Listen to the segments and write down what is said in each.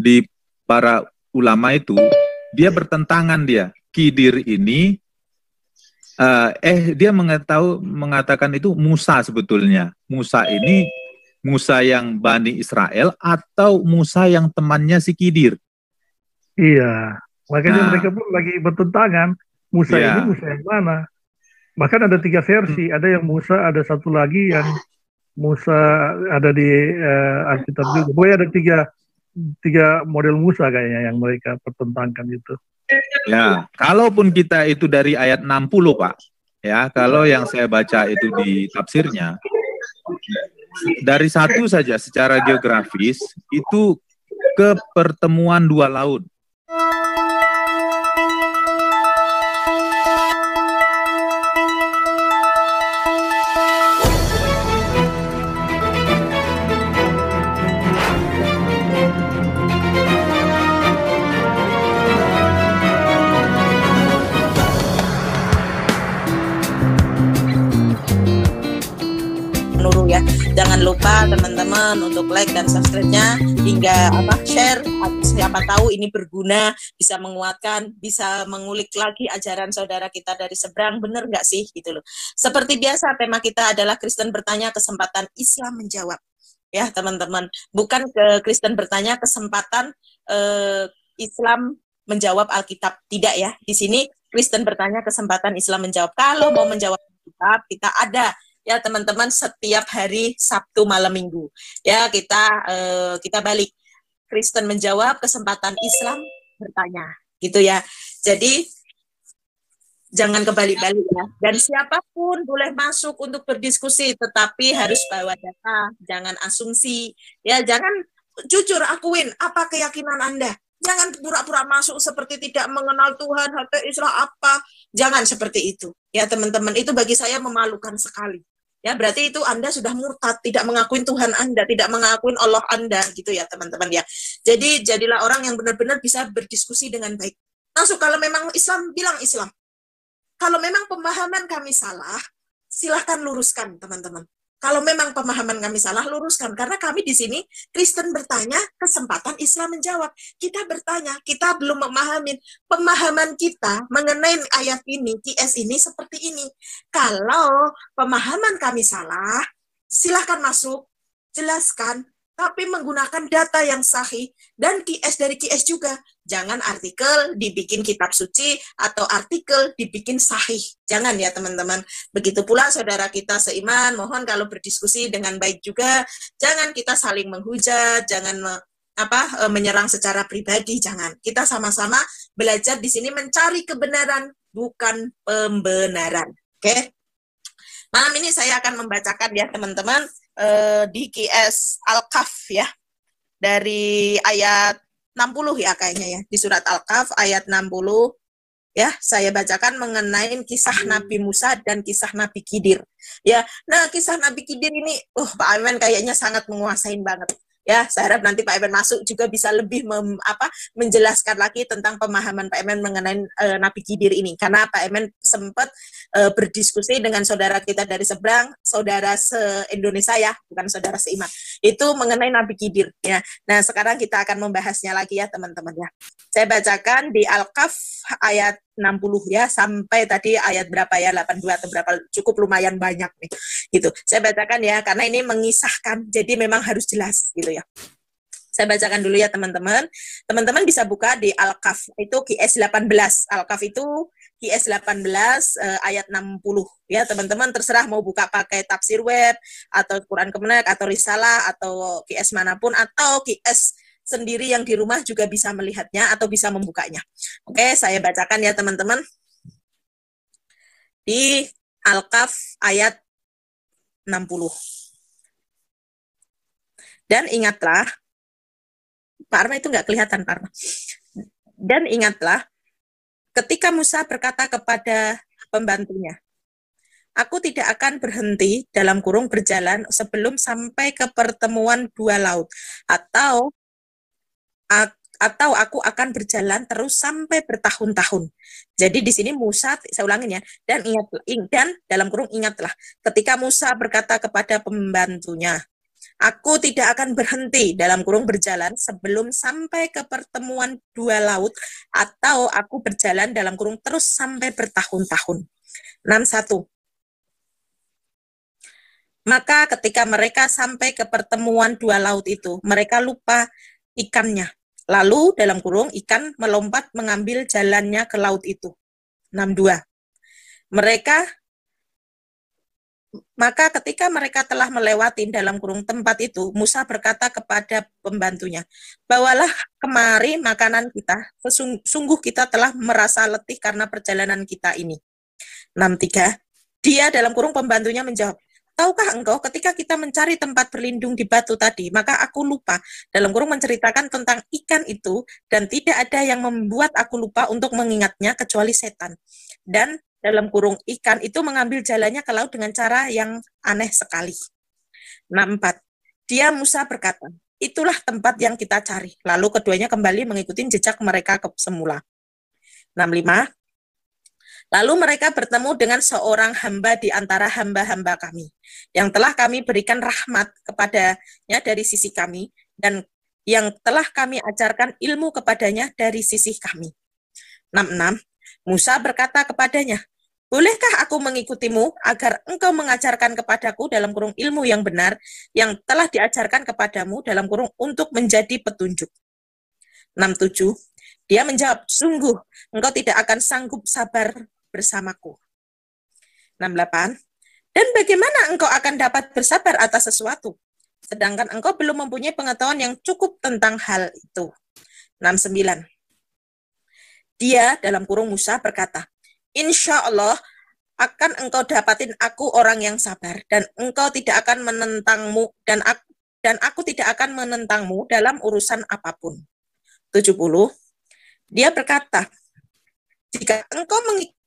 di para ulama itu dia bertentangan dia. Kidir ini uh, eh dia mengetahui mengatakan itu Musa sebetulnya. Musa ini Musa yang Bani Israel atau Musa yang temannya si Kidir. Iya, makanya nah, mereka pun lagi bertentangan. Musa iya. ini Musa yang mana? Bahkan ada tiga versi. Hmm. Ada yang Musa, ada satu lagi yang Musa ada di uh, Alkitab juga. Pokoknya ada tiga tiga model Musa kayaknya yang mereka pertentangkan itu. Ya, kalaupun kita itu dari ayat 60, Pak. Ya, kalau yang saya baca itu di tafsirnya dari satu saja secara geografis itu ke pertemuan dua laut. Teman-teman untuk like dan subscribe-nya. Hingga apa share. Siapa tahu ini berguna bisa menguatkan bisa mengulik lagi ajaran saudara kita dari seberang. Benar nggak sih? Gitu loh. Seperti biasa tema kita adalah Kristen bertanya kesempatan Islam menjawab. Ya teman-teman. Bukan ke Kristen bertanya kesempatan eh, Islam menjawab Alkitab. Tidak ya. Di sini Kristen bertanya kesempatan Islam menjawab. Kalau mau menjawab Alkitab kita ada ya teman-teman setiap hari Sabtu malam Minggu. Ya kita uh, kita balik. Kristen menjawab, kesempatan Islam bertanya, gitu ya. Jadi jangan kebalik-balik ya. Dan siapa pun boleh masuk untuk berdiskusi, tetapi harus bawa data, jangan asumsi, ya jangan jujur akuin apa keyakinan Anda. Jangan pura-pura masuk seperti tidak mengenal Tuhan, atau Islam apa. Jangan seperti itu. Ya teman-teman, itu bagi saya memalukan sekali ya berarti itu Anda sudah murtad, tidak mengakui Tuhan Anda, tidak mengakui Allah Anda gitu ya teman-teman ya. Jadi jadilah orang yang benar-benar bisa berdiskusi dengan baik. Langsung kalau memang Islam bilang Islam. Kalau memang pemahaman kami salah, silahkan luruskan teman-teman. Kalau memang pemahaman kami salah, luruskan. Karena kami di sini, Kristen bertanya, kesempatan Islam menjawab. Kita bertanya, kita belum memahami. Pemahaman kita mengenai ayat ini, QS ini seperti ini. Kalau pemahaman kami salah, silahkan masuk, jelaskan, tapi menggunakan data yang sahih dan QS dari QS juga. Jangan artikel dibikin kitab suci atau artikel dibikin sahih. Jangan ya teman-teman. Begitu pula saudara kita seiman, mohon kalau berdiskusi dengan baik juga, jangan kita saling menghujat, jangan me, apa e, menyerang secara pribadi, jangan. Kita sama-sama belajar di sini mencari kebenaran bukan pembenaran. Oke? Okay? Malam ini saya akan membacakan ya teman-teman uh, di QS Al-Kaf ya. Dari ayat 60 ya kayaknya ya. Di surat Al-Kaf ayat 60 ya saya bacakan mengenai kisah Nabi Musa dan kisah Nabi Kidir ya nah kisah Nabi Kidir ini uh Pak Amen kayaknya sangat menguasai banget ya saya harap nanti Pak Emen masuk juga bisa lebih mem, apa menjelaskan lagi tentang pemahaman Pak Emen mengenai uh, Nabi Kidir ini. Karena Pak Emen sempat uh, berdiskusi dengan saudara kita dari seberang saudara se Indonesia ya bukan saudara seiman. Itu mengenai Nabi Kidir ya. Nah sekarang kita akan membahasnya lagi ya teman-teman ya. Saya bacakan di Al-Kaf ayat 60 ya sampai tadi ayat berapa ya 82 atau berapa cukup lumayan banyak nih gitu. Saya bacakan ya karena ini mengisahkan jadi memang harus jelas gitu ya. Saya bacakan dulu ya teman-teman. Teman-teman bisa buka di Al-Kaf itu QS 18. Al-Kaf itu QS 18 uh, ayat 60 ya teman-teman terserah mau buka pakai tafsir web atau Quran Kemenak atau Risalah atau QS mana pun atau QS sendiri yang di rumah juga bisa melihatnya atau bisa membukanya. Oke, saya bacakan ya teman-teman. Di Al-Kaf ayat 60. Dan ingatlah, Pak Arma itu nggak kelihatan, Pak Arma. Dan ingatlah, ketika Musa berkata kepada pembantunya, Aku tidak akan berhenti dalam kurung berjalan sebelum sampai ke pertemuan dua laut, atau atau aku akan berjalan terus sampai bertahun-tahun. Jadi di sini Musa, saya ulangin ya, dan ingat dan dalam kurung ingatlah, ketika Musa berkata kepada pembantunya, Aku tidak akan berhenti dalam kurung berjalan sebelum sampai ke pertemuan dua laut atau aku berjalan dalam kurung terus sampai bertahun-tahun. 61. Maka ketika mereka sampai ke pertemuan dua laut itu, mereka lupa ikannya. Lalu dalam kurung ikan melompat mengambil jalannya ke laut itu. 62. Mereka maka ketika mereka telah melewati dalam kurung tempat itu, Musa berkata kepada pembantunya, Bawalah kemari makanan kita, sungguh kita telah merasa letih karena perjalanan kita ini. 63. Dia dalam kurung pembantunya menjawab, Tahukah engkau ketika kita mencari tempat berlindung di batu tadi, maka aku lupa dalam kurung menceritakan tentang ikan itu dan tidak ada yang membuat aku lupa untuk mengingatnya kecuali setan. Dan dalam kurung ikan itu mengambil jalannya ke laut dengan cara yang aneh sekali. 64. Dia Musa berkata, itulah tempat yang kita cari. Lalu keduanya kembali mengikuti jejak mereka ke semula. 65. Lalu mereka bertemu dengan seorang hamba di antara hamba-hamba kami, yang telah kami berikan rahmat kepadanya dari sisi kami, dan yang telah kami ajarkan ilmu kepadanya dari sisi kami. 66. Musa berkata kepadanya, Bolehkah aku mengikutimu agar engkau mengajarkan kepadaku dalam kurung ilmu yang benar yang telah diajarkan kepadamu dalam kurung untuk menjadi petunjuk? 67. Dia menjawab, sungguh engkau tidak akan sanggup sabar bersamaku. 68. Dan bagaimana engkau akan dapat bersabar atas sesuatu, sedangkan engkau belum mempunyai pengetahuan yang cukup tentang hal itu. 69. Dia dalam kurung Musa berkata, Insya Allah akan engkau dapatin aku orang yang sabar, dan engkau tidak akan menentangmu, dan aku, dan aku tidak akan menentangmu dalam urusan apa pun. 70. Dia berkata, jika engkau mengikuti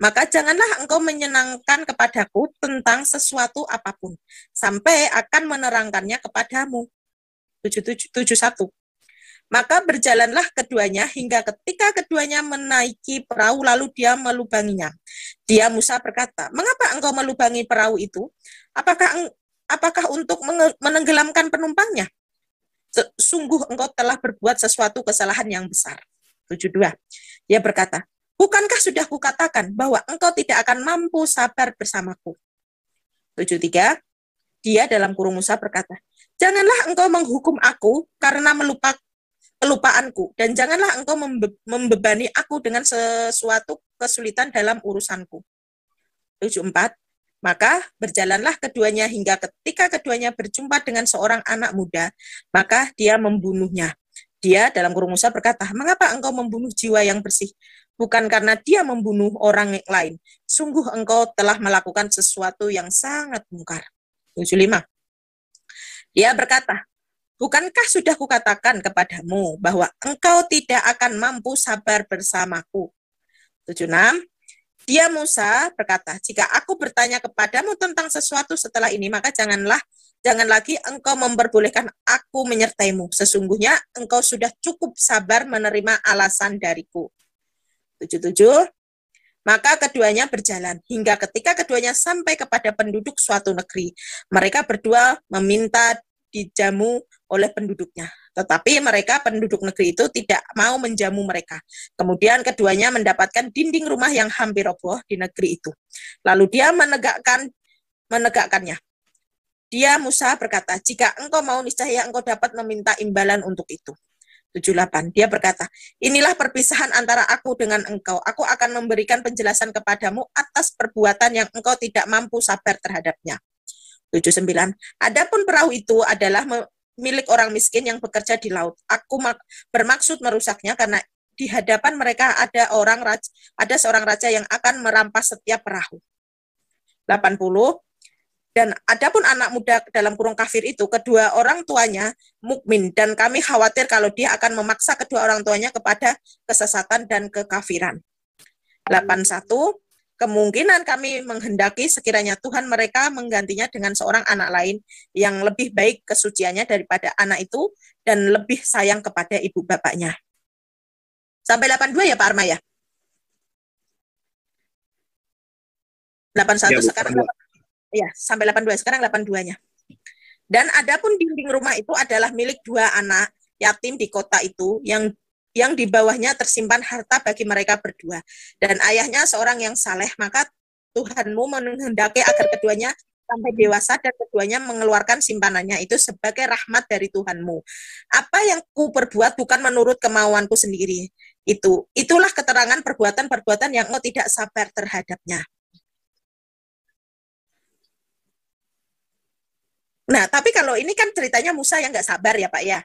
maka janganlah engkau menyenangkan kepadaku tentang sesuatu apa pun, sampai akan menerangkannya kepadamu. 71. Maka berjalanlah keduanya hingga ketika keduanya menaiki perahu lalu dia melubanginya. Dia Musa berkata, "Mengapa engkau melubangi perahu itu? Apakah apakah untuk menenggelamkan penumpangnya? Sungguh engkau telah berbuat sesuatu kesalahan yang besar." 72. Dia berkata, Bukankah sudah kukatakan bahwa engkau tidak akan mampu sabar bersamaku? 73. Dia dalam kurung Musa berkata, Janganlah engkau menghukum aku karena melupa kelupaanku, dan janganlah engkau membe membebani aku dengan sesuatu kesulitan dalam urusanku. 74. Maka berjalanlah keduanya hingga ketika keduanya berjumpa dengan seorang anak muda, maka dia membunuhnya. Dia dalam kurung Musa berkata, Mengapa engkau membunuh jiwa yang bersih? Bukan karena dia membunuh orang lain. Sungguh engkau telah melakukan sesuatu yang sangat mungkar. 75. Dia berkata, Bukankah sudah kukatakan kepadamu bahwa engkau tidak akan mampu sabar bersamaku? 76. Dia Musa berkata, jika aku bertanya kepadamu tentang sesuatu setelah ini, maka janganlah, jangan lagi engkau memperbolehkan aku menyertaimu. Sesungguhnya engkau sudah cukup sabar menerima alasan dariku. 77 maka keduanya berjalan hingga ketika keduanya sampai kepada penduduk suatu negeri. Mereka berdua meminta dijamu oleh penduduknya. Tetapi mereka penduduk negeri itu tidak mau menjamu mereka. Kemudian keduanya mendapatkan dinding rumah yang hampir roboh di negeri itu. Lalu dia menegakkan menegakkannya. Dia Musa berkata, jika engkau mau niscaya engkau dapat meminta imbalan untuk itu. 78. Dia berkata, inilah perpisahan antara aku dengan engkau. Aku akan memberikan penjelasan kepadamu atas perbuatan yang engkau tidak mampu sabar terhadapnya. 79. Adapun perahu itu adalah milik orang miskin yang bekerja di laut. Aku bermaksud merusaknya karena di hadapan mereka ada orang raja, ada seorang raja yang akan merampas setiap perahu. 80 dan adapun anak muda dalam kurung kafir itu kedua orang tuanya mukmin dan kami khawatir kalau dia akan memaksa kedua orang tuanya kepada kesesatan dan kekafiran. 81 kemungkinan kami menghendaki sekiranya Tuhan mereka menggantinya dengan seorang anak lain yang lebih baik kesuciannya daripada anak itu dan lebih sayang kepada ibu bapaknya. Sampai 82 ya Pak Arma ya? 81 ya, sekarang Ya, sampai 82. Sekarang 82-nya. Dan adapun dinding rumah itu adalah milik dua anak yatim di kota itu yang yang di bawahnya tersimpan harta bagi mereka berdua. Dan ayahnya seorang yang saleh, maka Tuhanmu menghendaki agar keduanya sampai dewasa dan keduanya mengeluarkan simpanannya itu sebagai rahmat dari Tuhanmu. Apa yang ku perbuat bukan menurut kemauanku sendiri. Itu itulah keterangan perbuatan-perbuatan yang engkau tidak sabar terhadapnya. Nah, tapi kalau ini kan ceritanya Musa yang nggak sabar ya Pak ya.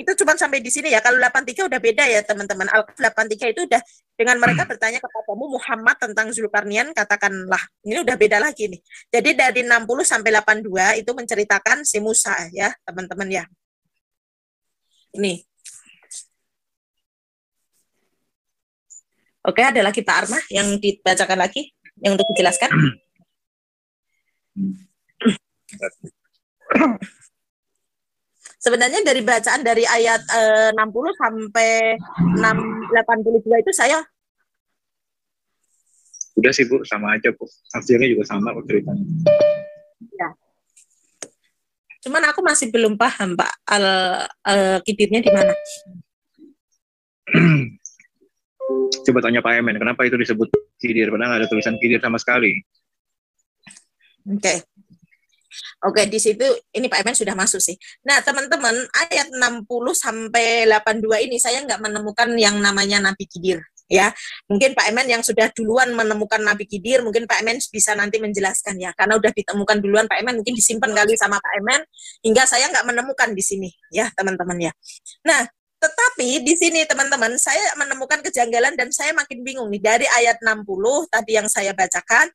Itu cuma sampai di sini ya. Kalau 83 udah beda ya teman-teman. Al 83 itu udah dengan mereka bertanya kepadamu Muhammad tentang Zulkarnian, katakanlah. Ini udah beda lagi nih. Jadi dari 60 sampai 82 itu menceritakan si Musa ya teman-teman ya. Ini. Oke, ada lagi Pak Arma yang dibacakan lagi, yang untuk dijelaskan. Sebenarnya dari bacaan dari ayat eh, 60 sampai 682 itu saya Udah sih Bu, sama aja Bu. Tafsirnya juga sama kok ceritanya. Ya. Cuman aku masih belum paham Pak al, al kidirnya di mana. Coba tanya Pak Emen, kenapa itu disebut kidir? Padahal nggak ada tulisan kidir sama sekali. Oke. Okay. Oke, di situ ini Pak Emen sudah masuk sih. Nah, teman-teman, ayat 60 sampai 82 ini saya nggak menemukan yang namanya Nabi Kidir ya. Mungkin Pak Emen yang sudah duluan menemukan Nabi Kidir, mungkin Pak Emen bisa nanti menjelaskan ya. Karena udah ditemukan duluan Pak Emen, mungkin disimpan kali sama Pak Emen hingga saya nggak menemukan di sini ya, teman-teman ya. Nah, tetapi di sini teman-teman saya menemukan kejanggalan dan saya makin bingung nih dari ayat 60 tadi yang saya bacakan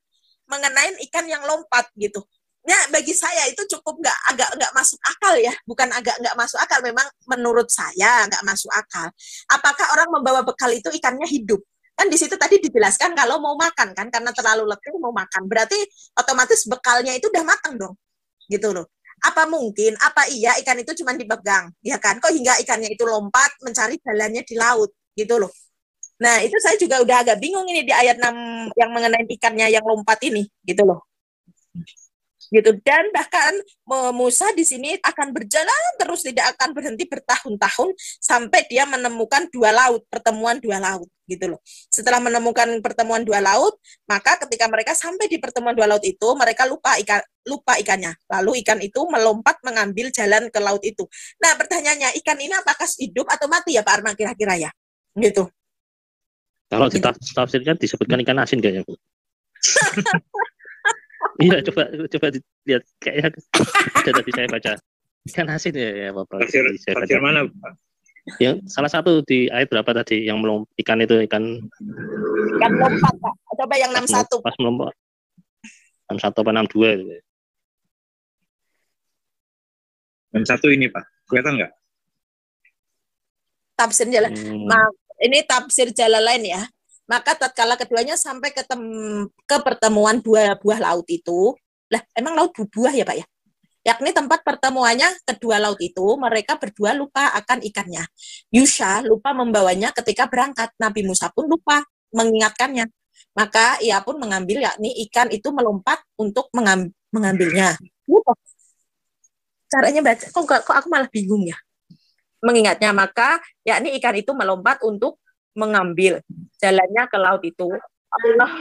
mengenai ikan yang lompat gitu ya bagi saya itu cukup nggak agak nggak masuk akal ya. Bukan agak nggak masuk akal memang menurut saya nggak masuk akal. Apakah orang membawa bekal itu ikannya hidup? Kan di situ tadi dijelaskan kalau mau makan kan karena terlalu letih mau makan. Berarti otomatis bekalnya itu udah matang dong gitu loh. Apa mungkin apa iya ikan itu cuma dipegang ya kan? Kok hingga ikannya itu lompat mencari jalannya di laut gitu loh. Nah itu saya juga udah agak bingung ini di ayat 6 yang mengenai ikannya yang lompat ini gitu loh gitu. Dan bahkan Musa di sini akan berjalan terus tidak akan berhenti bertahun-tahun sampai dia menemukan dua laut pertemuan dua laut gitu loh. Setelah menemukan pertemuan dua laut maka ketika mereka sampai di pertemuan dua laut itu mereka lupa ikan lupa ikannya. Lalu ikan itu melompat mengambil jalan ke laut itu. Nah pertanyaannya ikan ini apakah hidup atau mati ya Pak Arma kira-kira ya? Gitu. Kalau ditafsirkan disebutkan ikan asin kayaknya Bu Iya, coba coba dilihat kayaknya ada tadi saya baca ikan asin ya, ya Bapak. Tafsir, saya baca. mana? Yang salah satu di ayat berapa tadi yang belum ikan itu ikan ikan lompat Pak. Coba yang 61. Pas melompat. 61 apa 62 itu. 61 ini Pak. Kelihatan nggak? Tafsir jalan. Hmm. Nah, ini tafsir jalan lain ya. Maka tatkala keduanya sampai ke, tem ke pertemuan dua buah laut itu, lah emang laut buah ya Pak ya? Yakni tempat pertemuannya kedua laut itu, mereka berdua lupa akan ikannya. Yusha lupa membawanya ketika berangkat. Nabi Musa pun lupa mengingatkannya. Maka ia pun mengambil yakni ikan itu melompat untuk mengam mengambilnya. Caranya baca, kok, kok aku malah bingung ya? Mengingatnya, maka yakni ikan itu melompat untuk mengambil jalannya ke laut itu Allah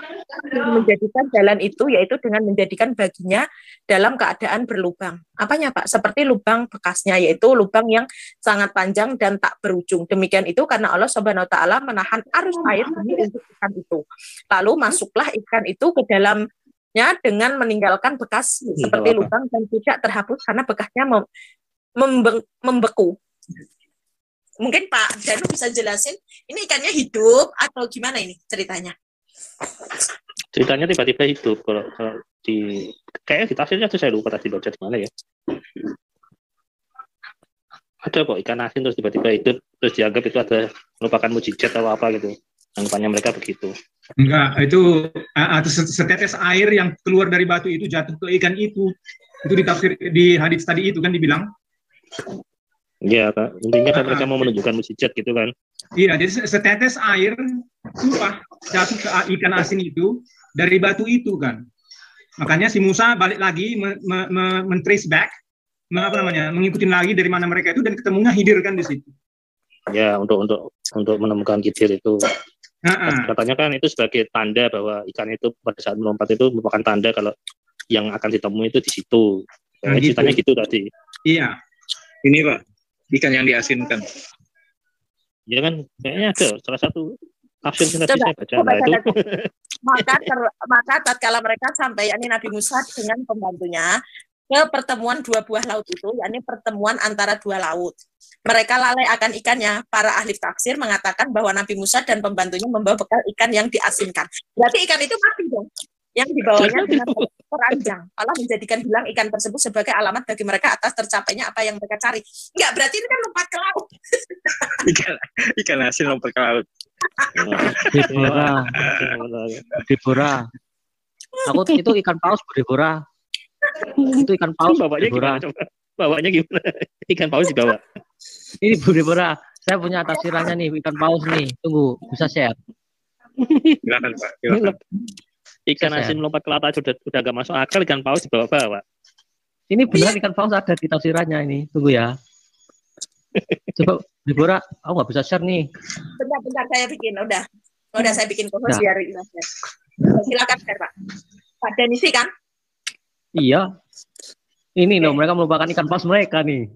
menjadikan jalan itu yaitu dengan menjadikan baginya dalam keadaan berlubang. Apanya Pak? Seperti lubang bekasnya yaitu lubang yang sangat panjang dan tak berujung. Demikian itu karena Allah Subhanahu wa taala menahan arus air untuk ikan itu. Lalu masuklah ikan itu ke dalamnya dengan meninggalkan bekas seperti lubang dan tidak terhapus karena bekasnya membe membeku mungkin Pak Danu bisa jelasin ini ikannya hidup atau gimana ini ceritanya? Ceritanya tiba-tiba hidup kalau, kalau di kayak di tafsirnya tuh saya lupa tadi baca di mana ya. Ada kok ikan asin terus tiba-tiba hidup terus dianggap itu ada merupakan mujizat atau apa gitu. Anggapannya mereka begitu. Enggak, itu atau setetes air yang keluar dari batu itu jatuh ke ikan itu. Itu di tafsir di hadits tadi itu kan dibilang. Iya, Kak. Intinya kan mereka mau menunjukkan musijat gitu kan. Iya, jadi setetes air tumpah jatuh ke ikan asin itu dari batu itu kan. Makanya si Musa balik lagi me, me, me, men-trace back, me, apa namanya, mengikuti lagi dari mana mereka itu dan ketemunya Hidir kan di situ. Ya, untuk untuk untuk menemukan kidir itu Heeh. katanya kan itu sebagai tanda bahwa ikan itu pada saat melompat itu merupakan tanda kalau yang akan ditemui itu di situ. Nah, gitu. ceritanya gitu tadi. Iya. Ini Pak, ikan yang diasinkan. Ya kan, kayaknya ada salah satu tafsir saya baca. coba Nah, itu maka ter, maka tatkala mereka sampai yakni Nabi Musa dengan pembantunya ke pertemuan dua buah laut itu yakni pertemuan antara dua laut mereka lalai akan ikannya. Para ahli tafsir mengatakan bahwa Nabi Musa dan pembantunya membawa bekal ikan yang diasinkan. Berarti ikan itu mati dong yang dibawanya dengan peranjang Allah menjadikan bilang ikan tersebut sebagai alamat bagi mereka atas tercapainya apa yang mereka cari enggak berarti ini kan lompat ke laut Ikan ikan asin lompat ke laut. Deborah, Deborah. Aku itu ikan paus Bu Deborah. Itu ikan paus bawanya Deborah. gimana coba? Bawanya gimana? Ikan paus dibawa. Ini Bu Deborah. Saya punya tafsirannya nih ikan paus nih. Tunggu, bisa share. Silakan Pak. Silakan. Ikan asin lompat ke laut aja udah udah gak masuk akal ikan paus dibawa-bawa. Ini benar ikan paus ada di tafsirannya ini. Tunggu ya. Coba Deborah, aku nggak bisa share nih. bentar-bentar saya bikin udah udah saya bikin khusus Nah. biar silakan share pak Pak Denisi kan Iya. Ini loh, mereka melupakan ikan paus mereka nih.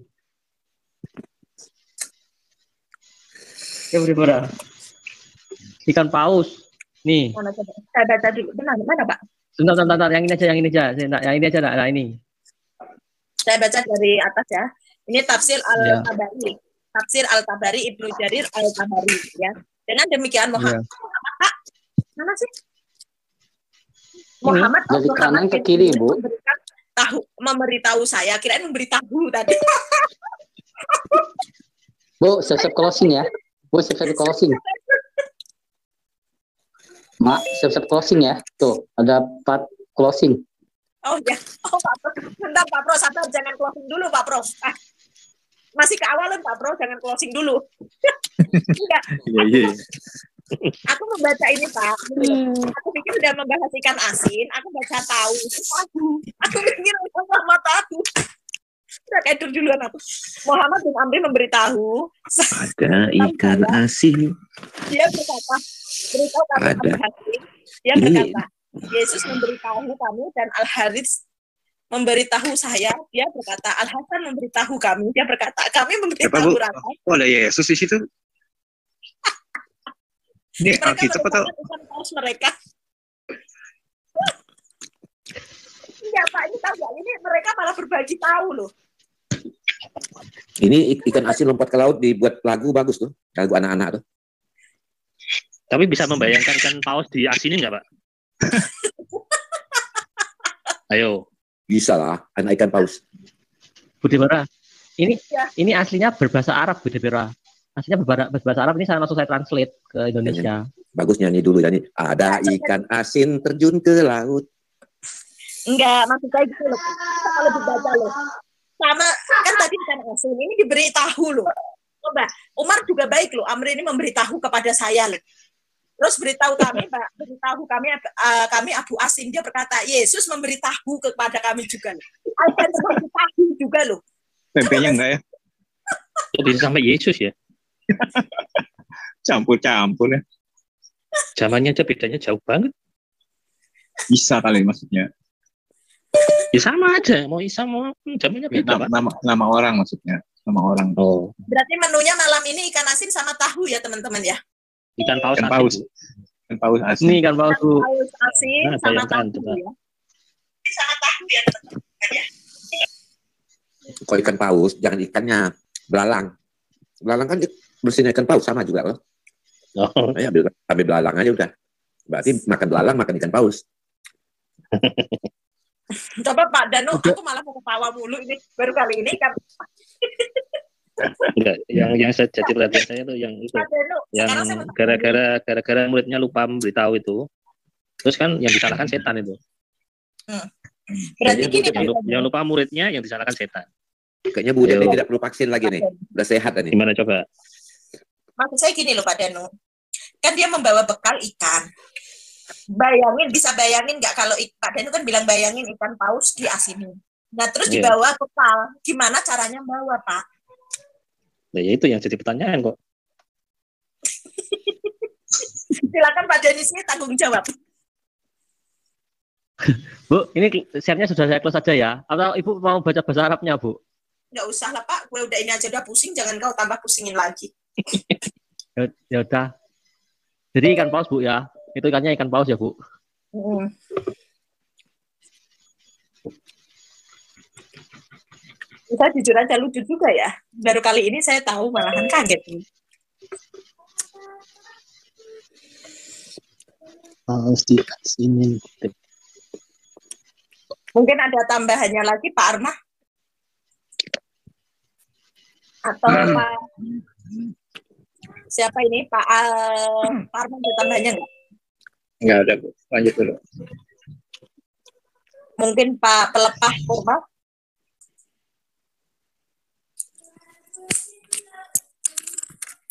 Ya Deborah. Ikan paus. Nih, mana coba saya baca dulu benar mana pak sebentar, sebentar, sebentar. Yang ini aja, yang ini aja. Yang ini aja, nah, ini. saya baca dari atas ya ini tafsir Ya. al tabari tafsir al tabari ibnu jarir al tabari ya dengan demikian Muhammad Pak, mana sih Muhammad dari Muhammad kanan ke kiri, Bu. memberikan tahu memberitahu saya kirain memberitahu tadi Bu, siap-siap closing ya. Bu, siap-siap closing. Mak, siap-siap closing ya. Tuh, ada part closing. Oh ya, oh Pak Pro, bentar Pak Pro, sabar jangan closing dulu Pak Pro. Ah, masih ke awalan Pak Pro, jangan closing dulu. Enggak, Iya, iya. aku membaca ini Pak. Aku pikir udah membahas ikan asin, aku baca tahu. Aku, aku pikir udah sama tahu. Udah tidur duluan aku. Muhammad bin Amri memberitahu, Ada ikan asin. dia berkata, beritahu kami Ada. Dia Ini- berkata, Yesus memberitahu kami dan Al Haris memberitahu saya. Dia berkata, Al Hasan memberitahu kami. Dia berkata, kami Siapa memberitahu Bu? Rasul. Oh ada Yesus di situ. Ini Alkitab atau mereka. Enggak Pak, ini tahu nggak? Ini mereka malah berbagi tahu loh. Ini ik- ikan asin lompat ke laut dibuat lagu bagus tuh. Lagu anak-anak tuh. Tapi bisa membayangkan ikan paus di asinin nggak, Pak? Ayo. Bisa lah, anak ikan paus. Bu Deborah. Ini Ya. ini aslinya berbahasa Arab, Bu Deborah. Aslinya berbahasa, Arab ini saya langsung saya translate ke Indonesia. Bagus nyanyi dulu nyanyi. Ada ikan asin terjun ke laut. Enggak, maksud saya gitu loh. Kita kalau dibaca loh. Sama, kan tadi ikan asin ini diberitahu loh. Coba, Umar juga baik loh. Amri ini memberitahu kepada saya loh. Terus beritahu kami, Pak, beritahu kami eh, kami Abu Asim dia berkata, Yesus memberitahu kepada kami juga loh. Akan memberitahu juga loh. tempenya enggak ya? Bisa sampai Yesus ya? Campur-campur ya. Zamannya aja bedanya jauh banget. Bisa kali maksudnya. Ya sama aja, mau Isa mau zamannya Ya, beda, nama, Pak. nama, nama orang maksudnya. Nama orang. Oh, Berarti menunya malam ini ikan asin sama tahu ya teman-teman ya. Ikan paus Ikan paus. Ikan paus asin. Ini ikan paus, Bu. Paus asin Nah, sama bayangkan, tahu coba. ya. Ini sama tahu ya ya. Kalau ikan paus, jangan ikannya belalang. Belalang kan bersihin ikan paus sama juga loh. Oh, Saya ambil, ambil belalang aja udah. Berarti makan belalang, makan ikan paus. Coba Pak Danu, aku malah mau ketawa mulu ini baru kali ini kan enggak, yang yang saya jadi perhatian saya tuh yang itu, Pak Danu. yang gara-gara gara-gara muridnya lupa memberitahu itu. Terus kan yang disalahkan setan itu. Berarti Kayaknya gini Yang, lu- Danu. yang lupa muridnya yang disalahkan setan. Kayaknya Bu Ayo. tidak perlu vaksin lagi nih. Udah sehat nih. Gimana coba? Maksud saya gini loh Pak Danu. Kan dia membawa bekal ikan. bayangin bisa bayangin nggak kalau Pak Danu kan bilang bayangin ikan paus di asinin. Nah terus Iya. dibawa ke pal, gimana caranya bawa Pak? Nah, ya itu yang jadi pertanyaan kok. Silakan Pak Denis ini tanggung jawab. Bu, ini share-nya sudah saya close saja ya. Atau Ibu mau baca bahasa Arabnya, Bu? Nggak usah lah Pak, gue udah ini aja udah pusing, jangan kau tambah pusingin lagi. Ya, ya udah. Jadi ikan paus, Bu ya. Itu ikannya ikan paus ya, Bu. Hmm. Saya jujur aja lucu juga ya. Baru kali ini saya tahu malahan kaget nih. Paus di sini. Mungkin ada tambahannya lagi Pak Arma? Atau Pak siapa ini Pak Al Pak Arma ada tambahannya nggak? Enggak ada, Bu. Lanjut dulu. Mungkin Pak Pelepah Purba?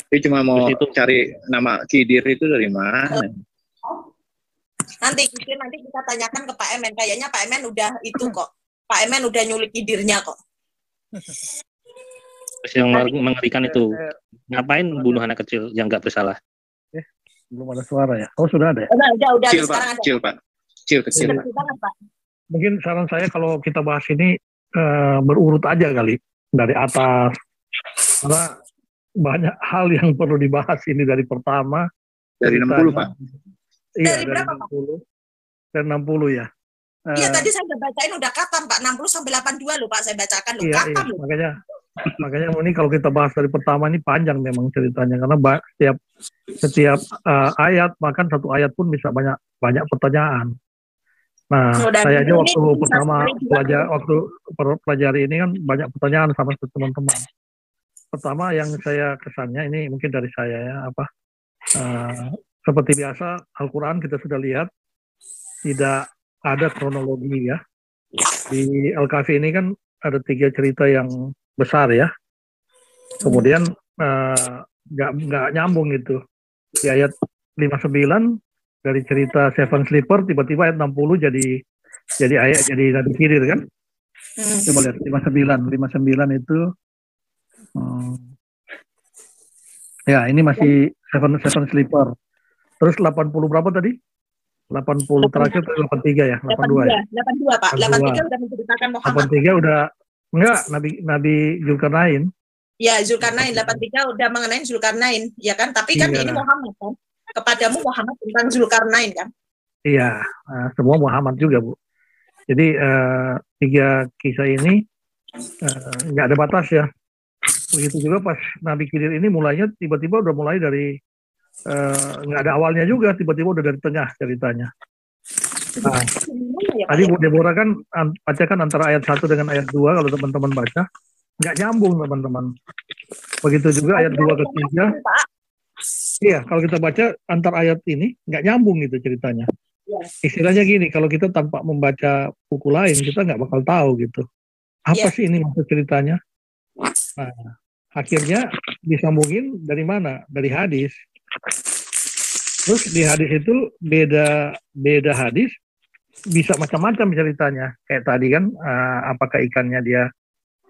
Tapi cuma mau itu- cari nama Kidir itu dari mana? Nanti mungkin nanti kita tanyakan ke Pak Emen. Kayaknya Pak Emen udah itu kok. Pak Emen udah nyulik idirnya kok. Terus yang meng- mengerikan itu ngapain bunuh anak kecil yang nggak bersalah? Belum ada suara ya. Oh sudah ada ya. Udah, udah, udah. Kecil, Pak. sekarang ada. Kecil, Pak. Kecil, kecil. Pak. Mungkin saran saya kalau kita bahas ini eh, berurut aja kali dari atas. Karena banyak hal yang perlu dibahas ini dari pertama. Dari 60, Pak. Iya, Dari dari berapa, Pak? 60. Dan 60 ya. Iya Eh, tadi saya udah bacain udah katam Pak 60 sampai 82 loh Pak saya bacakan loh Iya, iya. katam loh. Makanya makanya ini kalau kita bahas dari pertama ini panjang memang ceritanya karena setiap setiap eh, ayat bahkan satu ayat pun bisa banyak banyak pertanyaan. Nah, Oh, dan saya aja waktu pertama juga. belajar waktu pelajari ini kan banyak pertanyaan sama teman-teman. Pertama yang saya kesannya ini mungkin dari saya ya apa eh, seperti biasa Al-Quran kita sudah lihat tidak ada kronologi ya di Al-Kahfi ini kan ada tiga cerita yang besar ya. Kemudian eh, nggak nggak nyambung itu di ayat 59 dari cerita Seven Sleeper tiba-tiba ayat 60 jadi jadi ayat jadi Nabi Khidir kan? Hmm. Coba lihat 59 59 itu hmm, ya ini masih Seven Seven Sleeper. Terus 80 berapa tadi? 80 terakhir atau 83 ya? 82 ya? 82 Pak 82. 83 udah menceritakan Muhammad 83 udah enggak Nabi Nabi Zulkarnain. ya Zulkarnain 83 udah mengenai Zulkarnain ya kan tapi kan Iya. ini Muhammad kan kepadamu Muhammad tentang Zulkarnain kan Iya, eh, semua Muhammad juga, Bu. Jadi eh, tiga kisah ini eh, nggak ada batas ya. Begitu juga pas Nabi Khidir ini mulainya tiba-tiba udah mulai dari eh, nggak ada awalnya juga, tiba-tiba udah dari tengah ceritanya. Nah, ya tadi? Bu Deborah kan an- bacakan antara ayat 1 dengan ayat 2 kalau teman-teman baca. Nggak nyambung teman-teman. Begitu juga ayat 2 ke 3. Pak Iya, kalau kita baca antar ayat ini nggak nyambung gitu ceritanya. Ya. Istilahnya gini, kalau kita tanpa membaca buku lain kita nggak bakal tahu gitu. Apa Ya. sih ini maksud ceritanya? Nah, akhirnya disambungin dari mana? Dari hadis. Terus di hadis itu beda beda hadis bisa macam-macam ceritanya. Kayak tadi kan, eh, apakah ikannya dia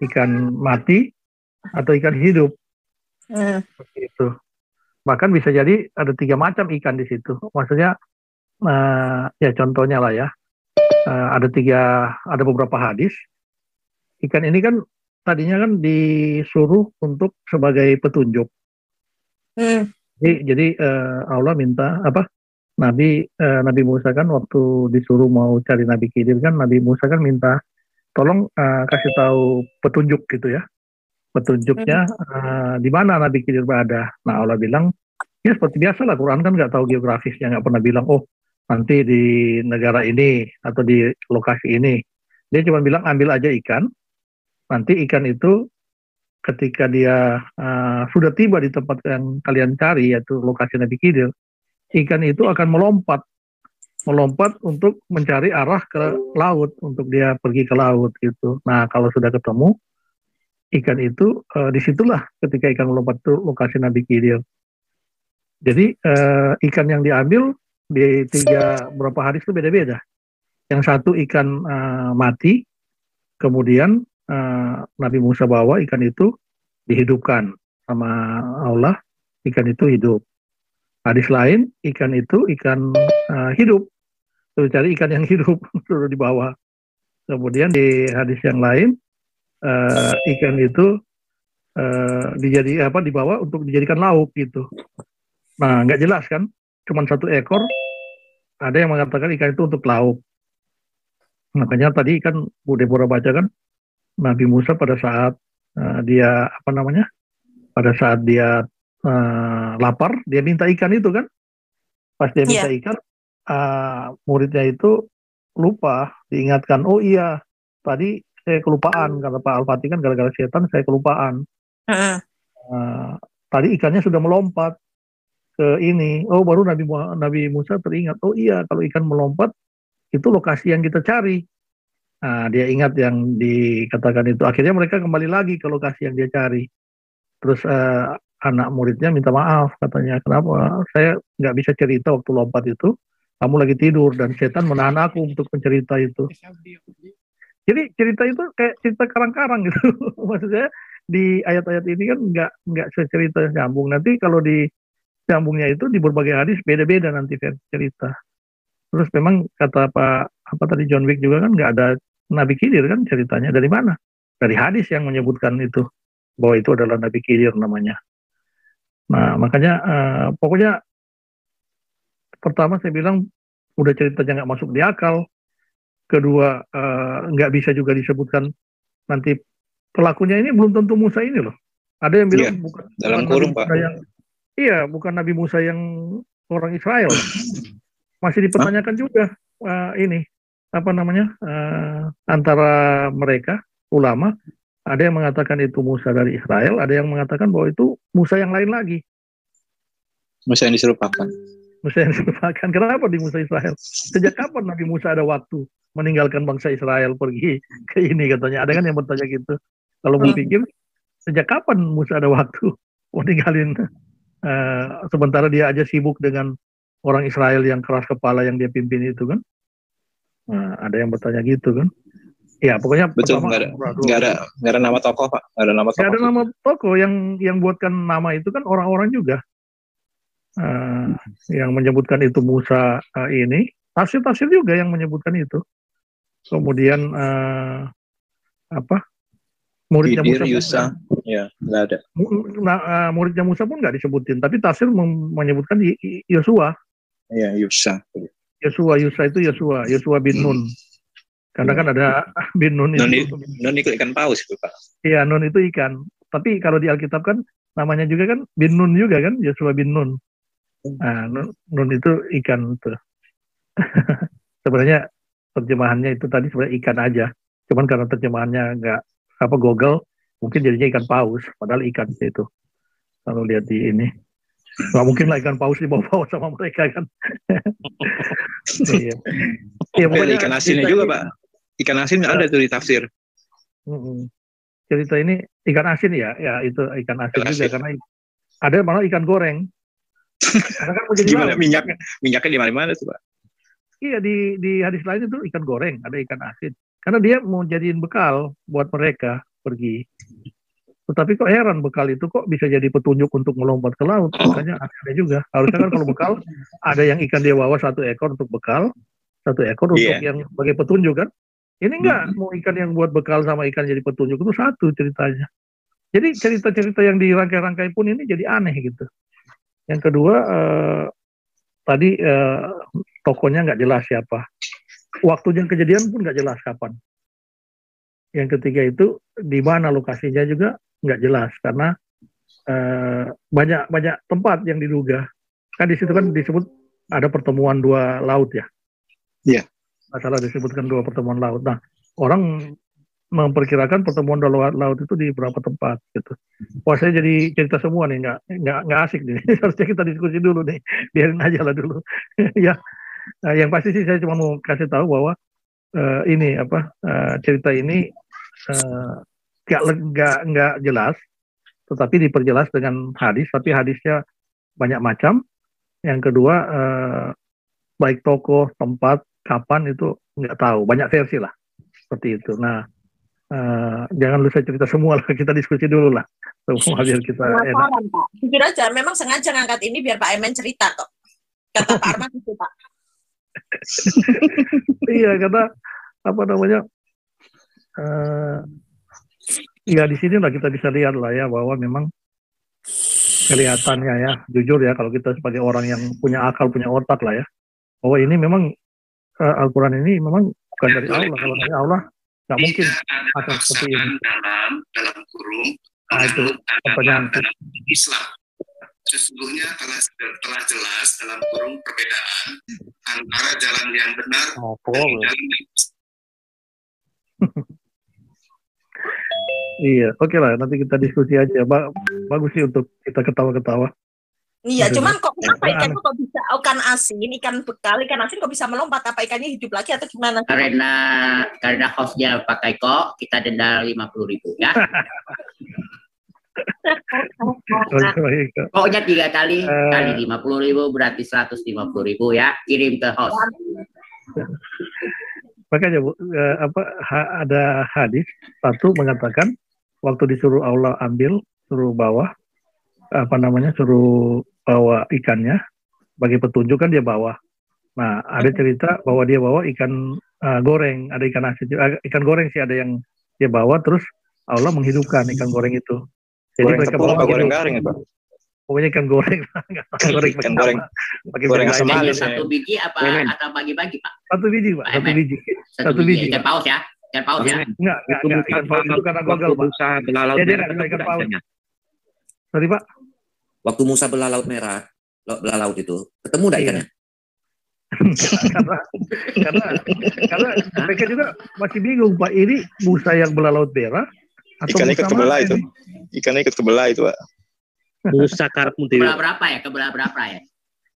ikan mati atau ikan hidup? Hmm. seperti itu. Bahkan bisa jadi ada tiga macam ikan di situ. Maksudnya eh, ya contohnya lah ya. Eh, ada tiga ada beberapa hadis. Ikan ini kan tadinya kan disuruh untuk sebagai petunjuk. Hmm. Jadi, jadi eh, Allah minta apa? Nabi eh, Nabi Musa kan waktu disuruh mau cari Nabi Khidir kan Nabi Musa kan minta tolong eh, kasih tahu petunjuk gitu ya. Petunjuknya eh, di mana Nabi Khidir berada. Nah Allah bilang ya seperti biasa lah Quran kan nggak tahu geografisnya nggak pernah bilang oh nanti di negara ini atau di lokasi ini. Dia cuma bilang ambil aja ikan. Nanti ikan itu ketika dia uh, sudah tiba di tempat yang kalian cari yaitu lokasi Nabi Khidir, ikan itu akan melompat melompat untuk mencari arah ke laut untuk dia pergi ke laut gitu. Nah kalau sudah ketemu ikan itu uh, di situlah ketika ikan melompat itu lokasi Nabi Khidir. Jadi uh, ikan yang diambil di tiga berapa hadis itu beda-beda. Yang satu ikan uh, mati, kemudian uh, Nabi Musa bawa ikan itu dihidupkan sama Allah, ikan itu hidup. Hadis lain, ikan itu ikan uh, hidup. Terus cari ikan yang hidup, suruh dibawa. Kemudian di hadis yang lain, uh, ikan itu uh, dijadi apa dibawa untuk dijadikan lauk gitu. Nah, nggak jelas kan? Cuman satu ekor. Ada yang mengatakan ikan itu untuk lauk. Makanya tadi kan Bu Deborah baca kan Nabi Musa pada saat uh, dia apa namanya? Pada saat dia uh, lapar, dia minta ikan itu kan. Pas dia minta Iya. ikan, uh, muridnya itu lupa diingatkan. Oh iya, tadi saya kelupaan kata Pak Al-Fatih kan gara-gara setan saya kelupaan. Heeh. Uh, tadi ikannya sudah melompat ke ini. Oh baru Nabi Nabi Musa teringat. Oh iya kalau ikan melompat itu lokasi yang kita cari. Nah, dia ingat yang dikatakan itu. Akhirnya mereka kembali lagi ke lokasi yang dia cari. Terus eh, anak muridnya minta maaf katanya. Kenapa? Saya nggak bisa cerita waktu lompat itu. Kamu lagi tidur dan setan menahan aku untuk mencerita itu. Jadi cerita itu kayak cerita karang-karang gitu. Maksudnya di ayat-ayat ini kan nggak nggak secerita nyambung. Nanti kalau di nyambungnya itu di berbagai hadis beda-beda nanti cerita. Terus memang kata Pak apa tadi John Wick juga kan nggak ada Nabi Khidir kan ceritanya dari mana? Dari hadis yang menyebutkan itu bahwa itu adalah Nabi Khidir namanya. Nah makanya eh, pokoknya pertama saya bilang udah ceritanya nggak masuk di akal. Kedua eh, nggak bisa juga disebutkan nanti pelakunya ini belum tentu Musa ini loh. Ada yang bilang Iya, bukan dalam kurung, Pak. Yang iya bukan Nabi Musa yang orang Israel. Masih dipertanyakan juga eh, ini apa namanya eh, antara mereka ulama ada yang mengatakan itu Musa dari Israel, ada yang mengatakan bahwa itu Musa yang lain lagi. Musa yang diserupakan. Musa yang dilupakan. Kenapa di Musa Israel? Sejak kapan Nabi Musa ada waktu meninggalkan bangsa Israel pergi ke ini katanya? Ada kan yang bertanya gitu. Kalau mau pikir, sejak kapan Musa ada waktu mau ninggalin eh, sementara dia aja sibuk dengan orang Israel yang keras kepala yang dia pimpin itu kan? Nah, ada yang bertanya gitu kan? Ya pokoknya Betul, nggak ada, nggak ada, nggak ada nama tokoh, Pak. Nggak ada nama Nggak tokoh. ada nama toko yang yang buatkan nama itu kan orang-orang juga Eh, yang menyebutkan itu Musa eh, ini tafsir-tafsir juga yang menyebutkan itu kemudian eh, apa muridnya Musa pun ya nggak ada. nah, eh, muridnya Musa pun nggak disebutin tapi tafsir menyebutkan Yosua Ya Yusa. Yosua Yusa itu Yosua Yosua bin Nun karena kan ada bin Nun Non, itu non ikut ikan paus itu, Pak. Iya, Nun itu ikan. Tapi kalau di Alkitab kan namanya juga kan bin Nun juga kan, Yosua bin Nun. Nah, Nun, Nun itu ikan tuh. sebenarnya terjemahannya itu tadi sebenarnya ikan aja. Cuman karena terjemahannya nggak apa Google, mungkin jadinya ikan paus, padahal ikan itu. Kalau lihat di ini, nggak mungkin lah ikan paus dibawa-bawa sama mereka kan. iya. Eh, pokoknya ikan asinnya juga, ini- Pak. Ikan asin nggak ada tuh di tafsir. Cerita ini ikan asin ya, ya itu ikan asin Ikan juga asin. karena ada malah ikan goreng. Karena kan menjadi Gimana lauk. minyak minyaknya di mana-mana tuh, Pak? Iya di di hadis lain itu ikan goreng, ada ikan asin. Karena dia mau jadiin bekal buat mereka pergi. Tetapi kok heran bekal itu kok bisa jadi petunjuk untuk melompat ke laut. Makanya aneh juga. Harusnya kan kalau bekal ada yang ikan dia bawa satu ekor untuk bekal, satu ekor untuk Iya. yang sebagai petunjuk kan. Ini enggak mau ikan yang buat bekal sama ikan jadi petunjuk itu satu ceritanya. Jadi cerita-cerita yang dirangkai-rangkai pun ini jadi aneh gitu. Yang kedua eh, tadi eh, tokonya nggak jelas siapa. Waktunya kejadian pun nggak jelas kapan. Yang ketiga itu di mana lokasinya juga nggak jelas karena eh, banyak banyak tempat yang diduga. Kan di situ kan disebut ada pertemuan dua laut ya. Iya. Masalah disebutkan dua pertemuan laut. Nah orang memperkirakan pertemuan dua laut, laut itu di beberapa tempat gitu. Wah saya jadi cerita semua nih nggak nggak nggak asik nih. Harusnya kita diskusi dulu nih. Biarin aja lah dulu. ya. Nah, yang pasti sih saya cuma mau kasih tahu bahwa eh, ini apa eh, cerita ini nggak nggak nggak jelas, tetapi diperjelas dengan hadis. Tapi hadisnya banyak macam. Yang kedua eh, baik tokoh, tempat, kapan itu nggak tahu. Banyak versi lah seperti itu. Nah, eh, jangan lupa cerita semua lah. Kita diskusi dulu lah semua biar kita enak. Jujur aja, memang sengaja ngangkat ini biar Pak Emen cerita kok. Kata Pak Arman itu, Pak. iya karena apa namanya eh ya di sini lah kita bisa lihat lah ya bahwa memang kelihatannya ya jujur ya kalau kita sebagai orang yang punya akal punya otak lah ya. Bahwa ini memang eh, Al-Quran ini memang bukan dari Allah. Kalau dari Allah nggak mungkin akan seperti ini. dalam dalam kurung nah itu pertanyaan dalam Islam. Sesungguhnya telah telah jelas dalam kurung perbedaan antara jalan yang benar Oh, dan jalan yang iya oke lah nanti kita diskusi aja ba- bagus sih untuk kita ketawa-ketawa Iya, Aduh. cuman kok kenapa ikan itu kok bisa ikan asin, ikan bekal, ikan asin kok bisa melompat? Apa ikannya hidup lagi atau gimana? Karena karena hostnya pakai kok, kita denda lima puluh ribu ya. Baik. Koknya tiga kali, Eh. kali lima puluh ribu berarti seratus lima puluh ribu ya. Kirim ke host. Makanya Bu, eh, apa ha- ada hadis satu mengatakan waktu disuruh Allah ambil suruh bawa apa namanya suruh bawa ikannya bagi petunjuk kan dia bawa. Nah ada cerita bahwa dia bawa ikan eh, goreng, ada ikan asin. Eh, ikan goreng sih ada yang dia bawa terus Allah menghidupkan ikan goreng itu. Jadi Goreng mereka tepung bawa apa goreng garing ya, Pak? Pokoknya ikan goreng, tahu goreng Ikan goreng. Pakai Goreng ya. Satu biji apa atau bagi-bagi pak? Satu biji pak, satu biji. Satu, biji. Ikan paus ya. Ikan paus ya. Enggak, enggak, enggak. Ikan paus itu karena gagal pak. Ketemu ikan nggak paus. ikannya? Sorry pak. Waktu Musa belah laut merah, belah laut itu, ketemu nggak Iya. ikannya? karena karena karena mereka juga masih bingung pak ini Musa yang belah laut merah atau Ikannya Musa ikut kebelah itu. Ikannya ikut kebelah itu, Pak. Musa karepmu dewe. Kebelah berapa ya? Kebelah berapa ya?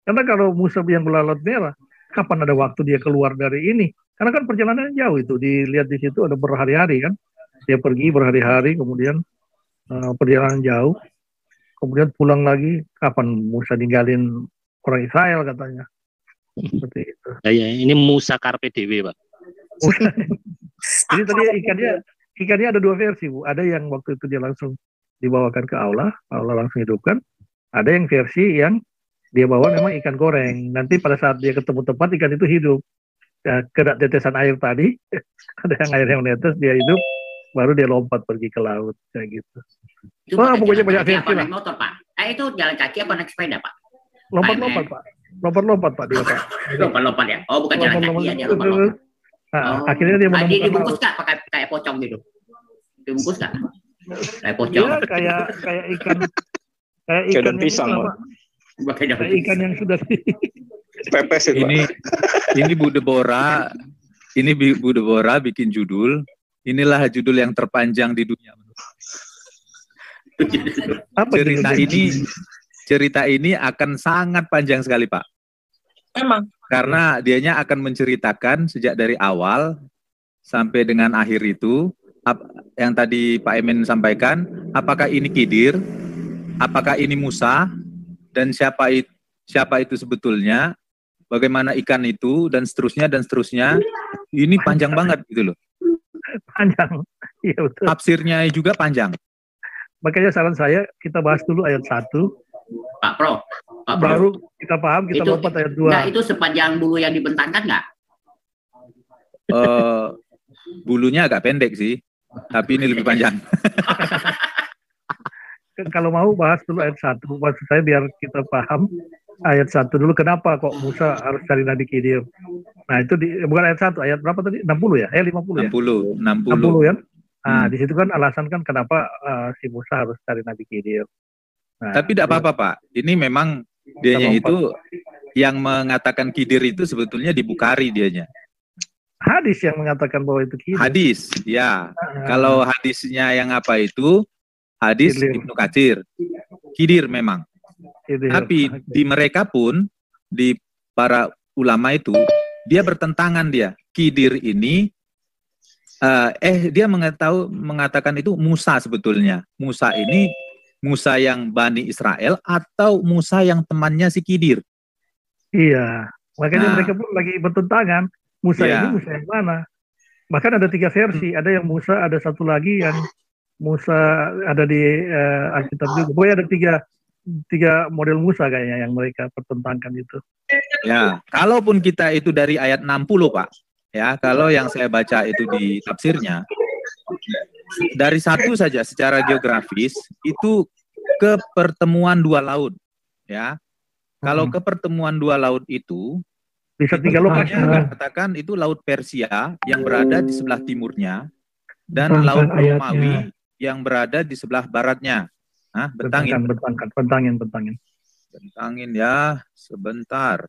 karena kalau Musa yang belah laut merah kapan ada waktu dia keluar dari ini karena kan perjalanan jauh itu dilihat di situ ada berhari-hari kan dia pergi berhari-hari kemudian eh, perjalanan jauh kemudian pulang lagi kapan Musa ninggalin orang Israel katanya seperti itu Ya, ya, ini Musa karpe dewe, Pak. Jadi tadi ikannya ikannya ada dua versi bu. Ada yang waktu itu dia langsung dibawakan ke Allah, Allah langsung hidupkan. Ada yang versi yang dia bawa memang ikan goreng. Nanti pada saat dia ketemu tempat ikan itu hidup. Ya, kena tetesan air tadi, ada yang air yang netes dia hidup, baru dia lompat pergi ke laut kayak gitu. Itu Wah, pokoknya banyak versi apa lah. naik motor pak? Eh itu jalan kaki apa naik sepeda pak? Lompat-lompat pak, lompat-lompat pak dia pak. Lompat-lompat ya? Oh bukan jalan kaki ya dia lompat-lompat. Nah, Oh. akhirnya dia Ah, di- menemukan dibungkus kak pakai kayak pocong gitu? Dibungkus kak? Kayak pocong. Dia kayak kayak ikan kayak ikan yang pisang, Kayak ikan yang sudah di Pepes itu, Pak. Ini ini Bu Debora, ini Bu Debora bikin judul. Inilah judul yang terpanjang di dunia. apa Cerita ini cerita ini akan sangat panjang sekali, Pak. Memang. Karena dianya akan menceritakan sejak dari awal sampai dengan akhir itu ap- yang tadi Pak Emen sampaikan, apakah ini Kidir, apakah ini Musa dan siapa itu siapa itu sebetulnya, bagaimana ikan itu dan seterusnya dan seterusnya. Ini panjang banget gitu loh. panjang. Iya betul. Tafsirnya juga panjang. Makanya saran saya kita bahas dulu ayat 1, Pak Pro. Pak Pro. baru kita paham kita Itu- lompat ayat 2. Nah itu sepanjang bulu yang dibentangkan nggak? Eh, bulunya agak pendek sih, tapi ini lebih panjang. Kalau mau bahas dulu ayat 1. Maksud saya biar kita paham ayat 1 dulu kenapa kok Musa harus cari Nabi Khidir. Nah, itu di, bukan ayat 1, ayat berapa tadi? 60 ya? Eh 50 ya? 60, 60. 60 ya. Nah, Hmm. di situ kan alasan kan kenapa eh, si Musa harus cari Nabi Khidir. Nah, Tapi tidak apa-apa, Pak. Ini memang dianya itu yang mengatakan kidir itu sebetulnya di Bukhari dianya. Hadis yang mengatakan bahwa itu Khidir. Hadis, ya. Ah, Kalau hadisnya yang apa itu? Hadis Kidir. Ibnu Katsir. Kidir memang. Khidir. Tapi Oke. di mereka pun di para ulama itu dia bertentangan dia. Kidir ini eh, eh dia mengetahui mengatakan itu Musa sebetulnya. Musa ini Musa yang Bani Israel atau Musa yang temannya si Kidir. Iya. Makanya Nah. mereka pun lagi bertentangan. Musa Iya. ini Musa yang mana? Bahkan ada tiga versi. Ada yang Musa, ada satu lagi yang Musa ada di eh, Alkitab juga. Pokoknya ada tiga tiga model Musa kayaknya yang mereka pertentangkan itu. Ya, kalaupun kita itu dari ayat 60, Pak. Ya, kalau yang saya baca itu di tafsirnya dari satu saja secara geografis itu ke pertemuan dua laut, ya. Kalau ke pertemuan dua laut itu bisa tiga lokasi. Katakan itu laut Persia yang berada di sebelah timurnya dan Bentangkan laut. Romawi yang berada di sebelah baratnya. Hah, bentangin. Bentangkan, bentangin, bentangin. Bentangin ya, sebentar.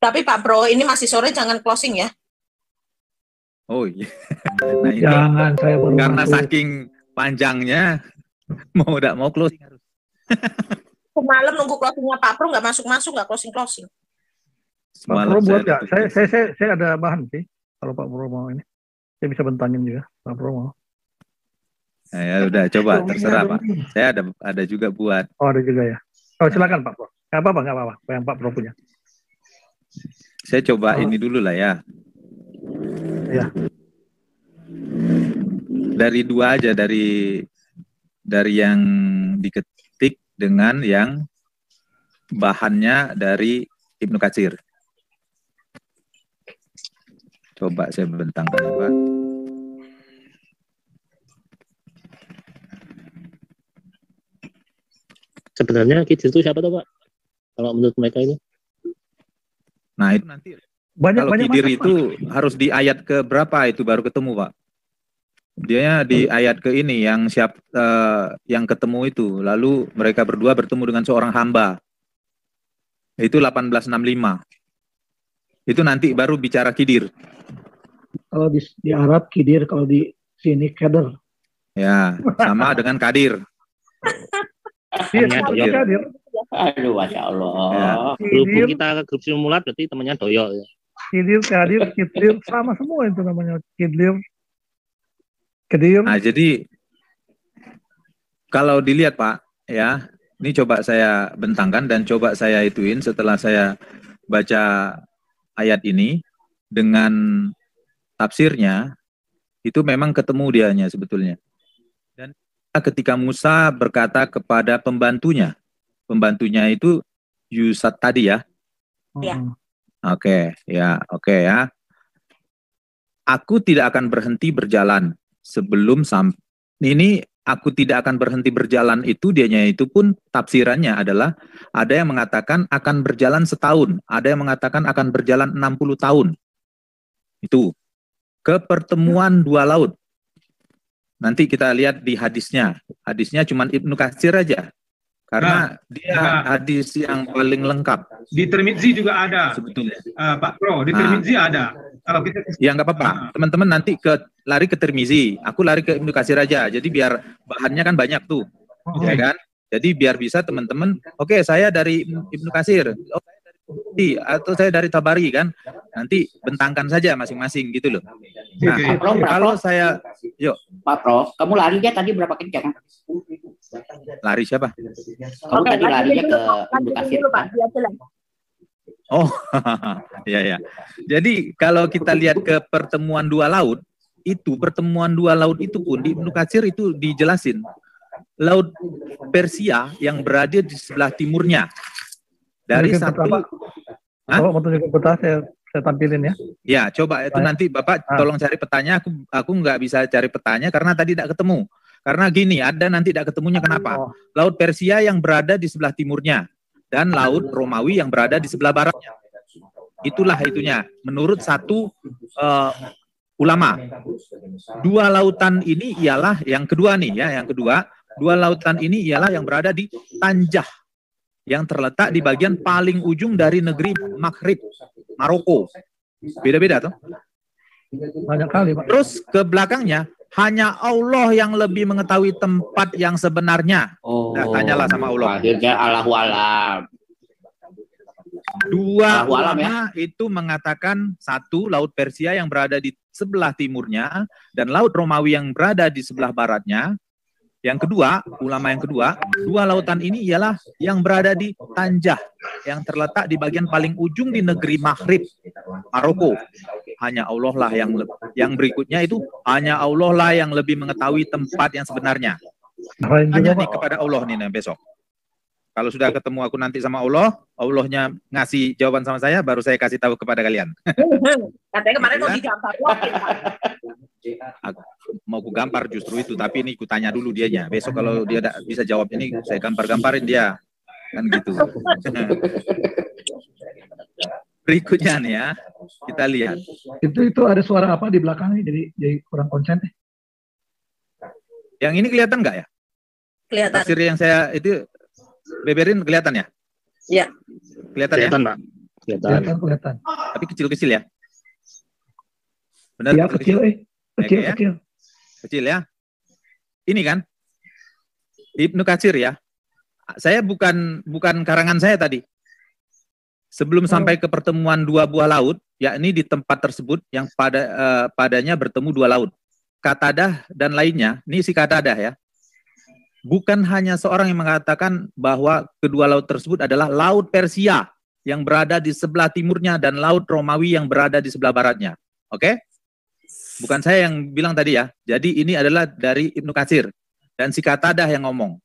Tapi Pak Bro, ini masih sore jangan closing ya. Oh iya. Nah, ini Jangan, saya baru karena masuk. saking panjangnya mau tidak mau closing harus. Semalam nunggu closingnya Pak Pro nggak masuk-masuk, nggak closing-closing. Pak Pro buat saya ya? Saya, saya, saya, saya ada bahan sih. Kalau Pak Pro mau ini. Saya bisa bentangin juga. Pak Pro mau. Nah, ya udah coba terserah Pak. Saya ada ada juga buat. Oh ada juga ya. Oh silakan Pak Pro. Gak apa-apa, gak apa-apa. Yang Pak Pro punya. Saya coba ini dulu lah ya. Ya. Dari dua aja dari dari yang diketik dengan yang bahannya dari Ibnu Katsir. Coba saya bentangkan ya, Pak. Sebenarnya Kidir itu siapa tuh Pak? Kalau menurut mereka ini? Nah, itu nanti Banyak kalau banyak Kidir macam, itu harus di ayat ke berapa itu baru ketemu, Pak? Dia di ayat ke ini yang siap eh, yang ketemu itu. Lalu mereka berdua bertemu dengan seorang hamba. Itu 1865. Itu nanti baru bicara Kidir. Kalau di, di Arab kidir, kalau di sini keder. Ya, sama dengan Kadir. Iya, Doyok. Kadir. Aduh, masya Allah. Berhubung kita ke grup simulat berarti temannya Doyok ya. Kidir, Kadir, Kidir, sama semua itu namanya. Kidir, Kedir. Nah, jadi kalau dilihat Pak, ya, ini coba saya bentangkan dan coba saya ituin setelah saya baca ayat ini dengan tafsirnya itu memang ketemu dianya sebetulnya. Dan ketika Musa berkata kepada pembantunya, pembantunya itu Yusat tadi ya. Ya. Oke, ya, oke ya. Aku tidak akan berhenti berjalan sebelum sam ini aku tidak akan berhenti berjalan itu dianya itu pun tafsirannya adalah ada yang mengatakan akan berjalan setahun, ada yang mengatakan akan berjalan 60 tahun. Itu ke pertemuan dua laut. Nanti kita lihat di hadisnya. Hadisnya cuma Ibnu Katsir aja. Karena dia hadis yang paling lengkap. Di Tirmidzi juga ada. Sebetulnya. Eh, Pak Pro, di Ah. Tirmidzi ada. Kalau kita Ya nggak apa-apa. Teman-teman nanti ke lari ke Tirmizi. Aku lari ke Ibnu Katsir aja. Jadi biar bahannya kan banyak tuh. Ya kan? Jadi biar bisa teman-teman, oke saya dari Ibnu Katsir. Oh, Tirmidzi, atau saya dari Tabari kan. Nanti bentangkan saja masing-masing gitu loh. Nah, Pak Pak kalau Pro. saya yuk Pak Pro, kamu larinya tadi berapa kencang? lari siapa? Kamu tadi larinya ke Kasir. Pak, jelas. Oh, ya ya. Jadi kalau kita lihat ke pertemuan dua laut, itu pertemuan dua laut itu pun di Ibnu Katsir itu dijelasin. Laut Persia yang berada di sebelah timurnya. Dari Mungkin satu Bapak mau tunjukin peta, saya, saya tampilin ya. Ya, coba itu Baik. nanti Bapak Ah. tolong cari petanya. Aku aku nggak bisa cari petanya karena tadi tidak ketemu. Karena gini, ada nanti tidak ketemunya kenapa? Oh. Laut Persia yang berada di sebelah timurnya dan Laut Romawi yang berada di sebelah baratnya. Itulah itunya. Menurut satu eh, ulama, dua lautan ini ialah yang kedua nih ya, yang kedua, dua lautan ini ialah yang berada di Tanjah yang terletak di bagian paling ujung dari negeri Maghrib, Maroko. Beda-beda tuh. Banyak kali, Pak. Terus ke belakangnya hanya Allah yang lebih mengetahui tempat yang sebenarnya. Oh, Nah, tanyalah sama Allah. akhirnya Allahu alam. Dua Allahu alam ya. itu mengatakan satu laut Persia yang berada di sebelah timurnya dan laut Romawi yang berada di sebelah baratnya Yang kedua, ulama yang kedua, dua lautan ini ialah yang berada di Tanjah, yang terletak di bagian paling ujung di negeri Maghrib, Maroko. Hanya Allah lah yang yang berikutnya itu hanya Allah lah yang lebih mengetahui tempat yang sebenarnya. Pak. nih kepada Allah nih nah, besok. Kalau sudah ketemu aku nanti sama Allah, Allahnya ngasih jawaban sama saya, baru saya kasih tahu kepada kalian. Katanya kemarin mau. Mau ku gampar justru itu, tapi ini ku tanya dulu dianya. Besok kalau dia da- bisa jawab ini, saya gampar-gamparin dia. Kan gitu. Berikutnya nih ya, kita lihat. Itu itu ada suara apa di belakang nih, jadi jadi kurang konsen. Yang ini kelihatan nggak ya? Kelihatan. Tafsir yang saya itu beberin kelihatan ya? Iya. Kelihatan, Kelihatan, ya? Pak. Kelihatan. Kelihatan kelihatan. Tapi kecil-kecil ya? Benar, Iya kecil eh, kecil ya. kecil. Kecil ya. Ini kan Ibnu Katsir ya. Saya bukan bukan karangan saya tadi. Sebelum sampai ke pertemuan dua buah laut, yakni di tempat tersebut yang pada eh, padanya bertemu dua laut. Katadah dan lainnya, ini si Katadah ya. Bukan hanya seorang yang mengatakan bahwa kedua laut tersebut adalah laut Persia yang berada di sebelah timurnya dan laut Romawi yang berada di sebelah baratnya. Oke? Bukan saya yang bilang tadi ya. Jadi ini adalah dari Ibnu Katsir dan si Katadah yang ngomong.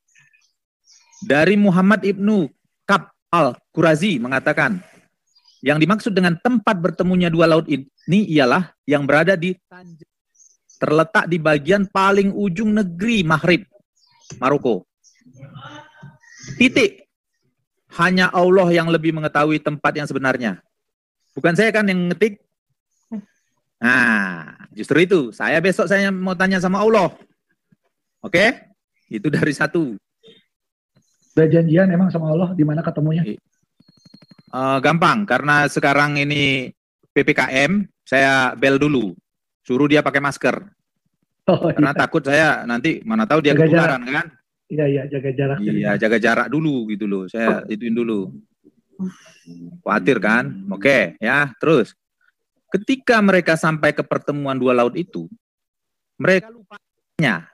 Dari Muhammad Ibnu Kab al-Qurazi mengatakan yang dimaksud dengan tempat bertemunya dua laut ini ialah yang berada di terletak di bagian paling ujung negeri Maghrib, Maroko. Titik. Hanya Allah yang lebih mengetahui tempat yang sebenarnya. Bukan saya kan yang ngetik. Nah, justru itu. Saya besok saya mau tanya sama Allah. Oke? Itu dari satu. Udah janjian emang sama Allah di mana ketemunya? Eh, gampang, karena sekarang ini PPKM, saya bel dulu. Suruh dia pakai masker. Oh, Karena iya. takut saya nanti mana tahu dia Jaga ketularan kan? Iya iya jaga jarak. Iya, jaga jarak dulu gitu loh. Saya ituin dulu. Khawatir kan? Oke, ya. Terus ketika mereka sampai ke pertemuan dua laut itu, mereka lupanya.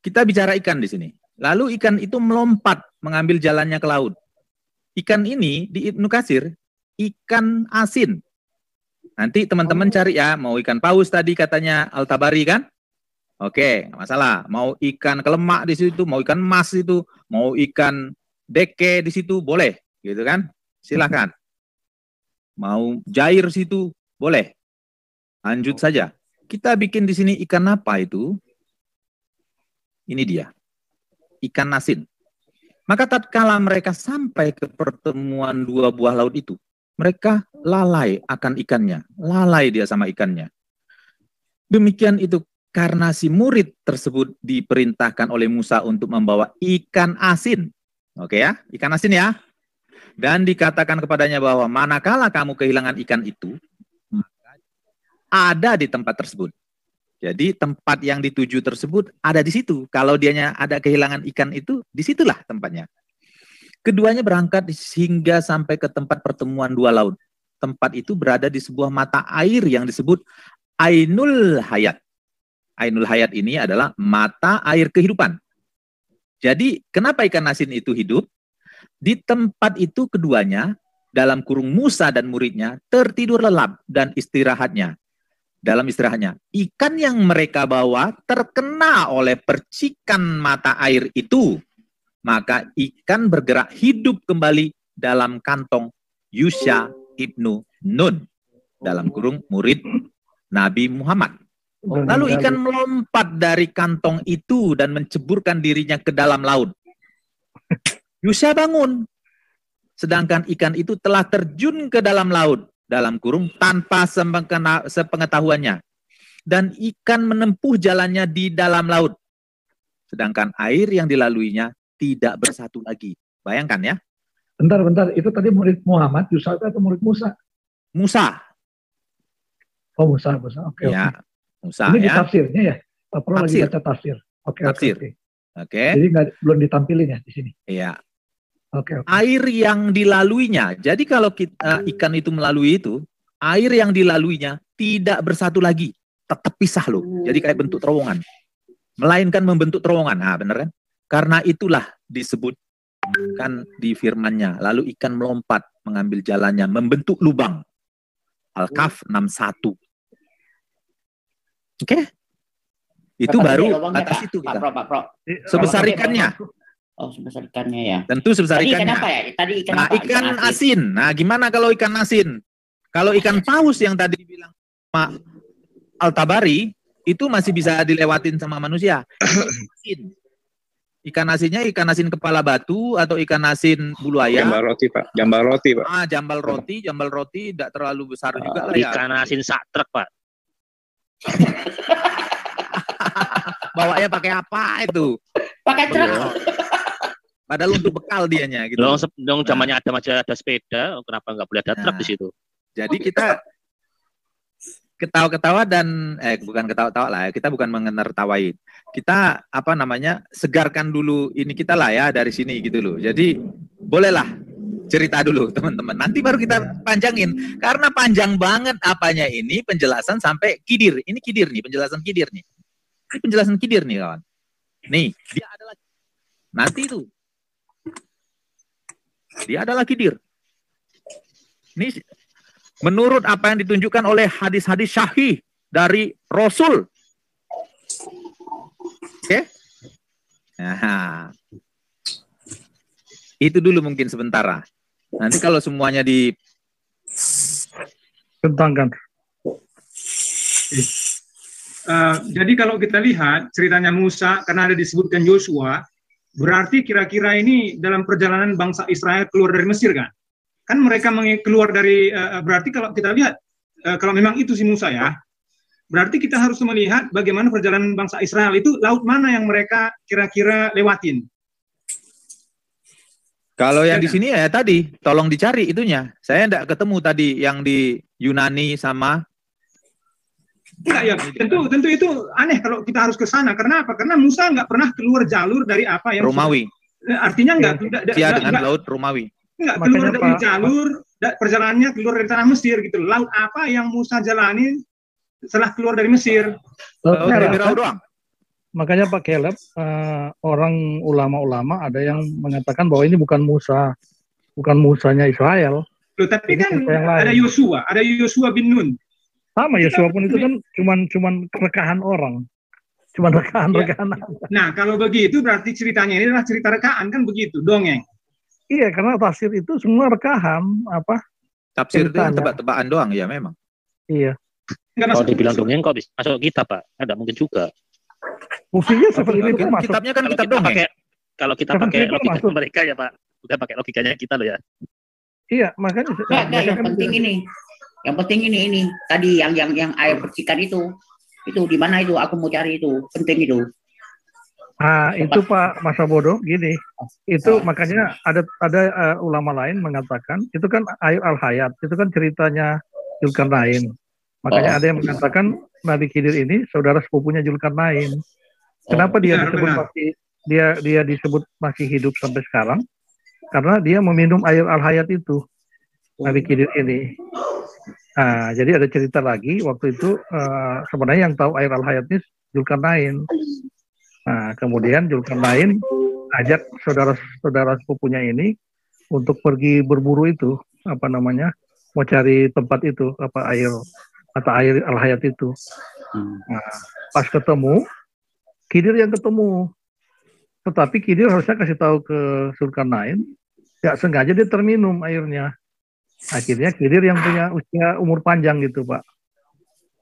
Kita bicara ikan di sini. Lalu ikan itu melompat mengambil jalannya ke laut. Ikan ini di Ibnu Kasir ikan asin. Nanti teman-teman cari ya, mau ikan paus tadi katanya Al-Tabari kan? Oke, nggak masalah. Mau ikan kelemak di situ, mau ikan emas itu, mau ikan deke di situ, boleh, gitu kan? Silakan. Mau jair situ, boleh. Lanjut saja. Kita bikin di sini ikan apa itu? Ini dia. Ikan asin. Maka tatkala mereka sampai ke pertemuan dua buah laut itu, mereka lalai akan ikannya, lalai dia sama ikannya. Demikian itu karena si murid tersebut diperintahkan oleh Musa untuk membawa ikan asin. Oke ya, ikan asin ya. Dan dikatakan kepadanya bahwa manakala kamu kehilangan ikan itu, ada di tempat tersebut. Jadi tempat yang dituju tersebut ada di situ. Kalau dianya ada kehilangan ikan itu, di situlah tempatnya. Keduanya berangkat hingga sampai ke tempat pertemuan dua laut. Tempat itu berada di sebuah mata air yang disebut Ainul Hayat. Ainul Hayat ini adalah mata air kehidupan. Jadi kenapa ikan asin itu hidup? Di tempat itu keduanya, dalam kurung Musa dan muridnya, tertidur lelap dan istirahatnya. Dalam istirahatnya, ikan yang mereka bawa terkena oleh percikan mata air itu. Maka ikan bergerak hidup kembali dalam kantong Yusya ibnu Nun. Dalam kurung murid Nabi Muhammad. Lalu ikan melompat dari kantong itu dan menceburkan dirinya ke dalam laut. Yusya bangun. Sedangkan ikan itu telah terjun ke dalam laut. Dalam kurung tanpa sepengetahuannya. Dan ikan menempuh jalannya di dalam laut. Sedangkan air yang dilaluinya tidak bersatu lagi. Bayangkan ya. Bentar bentar itu tadi murid Muhammad Yusuf atau murid Musa? Musa. Oh Musa Musa. Oke Ya, oke. Musa Ini di ya. tafsirnya ya. Pak Pro lagi Tafsir. baca tafsir. Oke oke Tafsir. oke. Oke. Jadi nggak belum ditampilin ya di sini. Iya. Oke oke. air yang dilaluinya. Jadi kalau kita ikan itu melalui itu, air yang dilaluinya tidak bersatu lagi, tetap pisah loh. Jadi kayak bentuk terowongan. melainkan membentuk terowongan. Nah, benar kan? Karena itulah disebut kan di firmannya. Lalu ikan melompat mengambil jalannya, membentuk lubang. Al-Kaf 61. Oke? Itu Berapa baru atas Pak? itu Pak kita. Pro, Pak Pro. Sebesar Berapa tadi, ikannya. Oh, sebesar ikannya ya. Tentu sebesar Tadi ikan ikannya. apa ya? Tadi ikan Nah, apa? ikan asin. Nah, gimana kalau ikan asin? Kalau ikan paus yang tadi dibilang Pak Altabari itu masih bisa dilewatin sama manusia. Asin. Ikan asinnya ikan asin kepala batu atau ikan asin bulu ayam. Jambal roti, Pak. Jambal roti, Pak. Ah, jambal roti, jambal roti tidak terlalu besar juga lah ya. Ikan asin sak truk, Pak. Bawanya pakai apa itu? Pakai truk. Padahal untuk bekal dianya gitu. Dong, se- dong zamannya ada masih ada sepeda, kenapa nggak boleh ada truk Nah. di situ? Jadi kita ketawa-ketawa dan eh bukan ketawa-tawa lah ya, kita bukan mengenertawain. Kita apa namanya? segarkan dulu ini kita lah ya dari sini gitu loh. Jadi bolehlah cerita dulu teman-teman. Nanti baru kita panjangin karena panjang banget apanya ini penjelasan sampai kidir. Ini kidir nih, penjelasan kidir nih. Ini penjelasan kidir nih kawan. Nih, dia adalah nanti itu. Dia adalah kidir. Ini menurut apa yang ditunjukkan oleh hadis-hadis syahih dari Rasul. Oke? Nah, itu dulu mungkin sementara. Nanti kalau semuanya di Tentangkan. Eh, jadi kalau kita lihat ceritanya Musa karena ada disebutkan Yosua, berarti kira-kira ini dalam perjalanan bangsa Israel keluar dari Mesir kan? Kan mereka keluar dari eh, berarti kalau kita lihat eh, kalau memang itu si Musa ya, berarti kita harus melihat bagaimana perjalanan bangsa Israel itu laut mana yang mereka kira-kira lewatin. kalau yang di sini ya tadi tolong dicari itunya. Saya enggak ketemu tadi yang di Yunani sama Enggak ya, tentu tentu itu aneh kalau kita harus ke sana. Karena apa? Karena Musa nggak pernah keluar jalur dari apa yang Romawi. Eh, Artinya nggak nggak- dengan laut Romawi. nggak Makanya, keluar dari Pak- jalur da- perjalanannya keluar dari tanah Mesir gitu. Laut apa yang Musa jalani setelah keluar dari Mesir? Laut Merah, Firau kan? doang. Makanya Pak Caleb, eh, orang ulama-ulama ada yang mengatakan bahwa ini bukan Musa, bukan Musanya Israel. Loh, tapi Ini kan ada. Yosua, ada Yosua bin Nun. Sama Yosua pun itu kan cuman cuman rekahan orang, cuman rekahan-rekahan. Nah, kalau begitu berarti ceritanya ini adalah cerita rekaan kan begitu, dongeng. Iya, karena tafsir itu semua rekahan apa? Tafsir itu yang Ceritanya. tebak-tebakan doang ya memang. Iya. Kalau dibilang dongeng kok bisa masuk kita, Pak? Ada mungkin juga. Buktinya seperti itu Kan masuk. kitabnya kan Kalau kitab kita dongeng. pakai kalau kita pakai logika masuk. mereka ya, Pak. Bukan pakai logikanya kita loh ya. Iya, makanya Enggak, enggak, mereka yang kan penting ini. Yang penting ini ini tadi yang yang yang air percikan itu. Itu di mana itu? Aku mau cari itu. Penting itu. Ah, itu Pak Masa Bodoh gini. Itu makanya ada ada eh, ulama lain mengatakan itu kan air al hayat, itu kan ceritanya Zulkarnain. Makanya Oh. ada yang mengatakan Nabi Khidir ini saudara sepupunya Zulkarnain. Kenapa dia benar, disebut benar. masih dia dia disebut masih hidup sampai sekarang? Karena dia meminum air al hayat itu. Nabi Khidir ini. Nah, jadi ada cerita lagi waktu itu eh, sebenarnya yang tahu air al hayat ini Zulkarnain. Nah, kemudian Zulkarnain ajak saudara-saudara sepupunya ini untuk pergi berburu itu, apa namanya, mau cari tempat itu, apa air mata air al hayat itu. Nah, pas ketemu, Khidir yang ketemu. Tetapi Khidir harusnya kasih tahu ke Zulkarnain, ya sengaja dia terminum airnya. Akhirnya Khidir yang punya usia umur panjang gitu, Pak.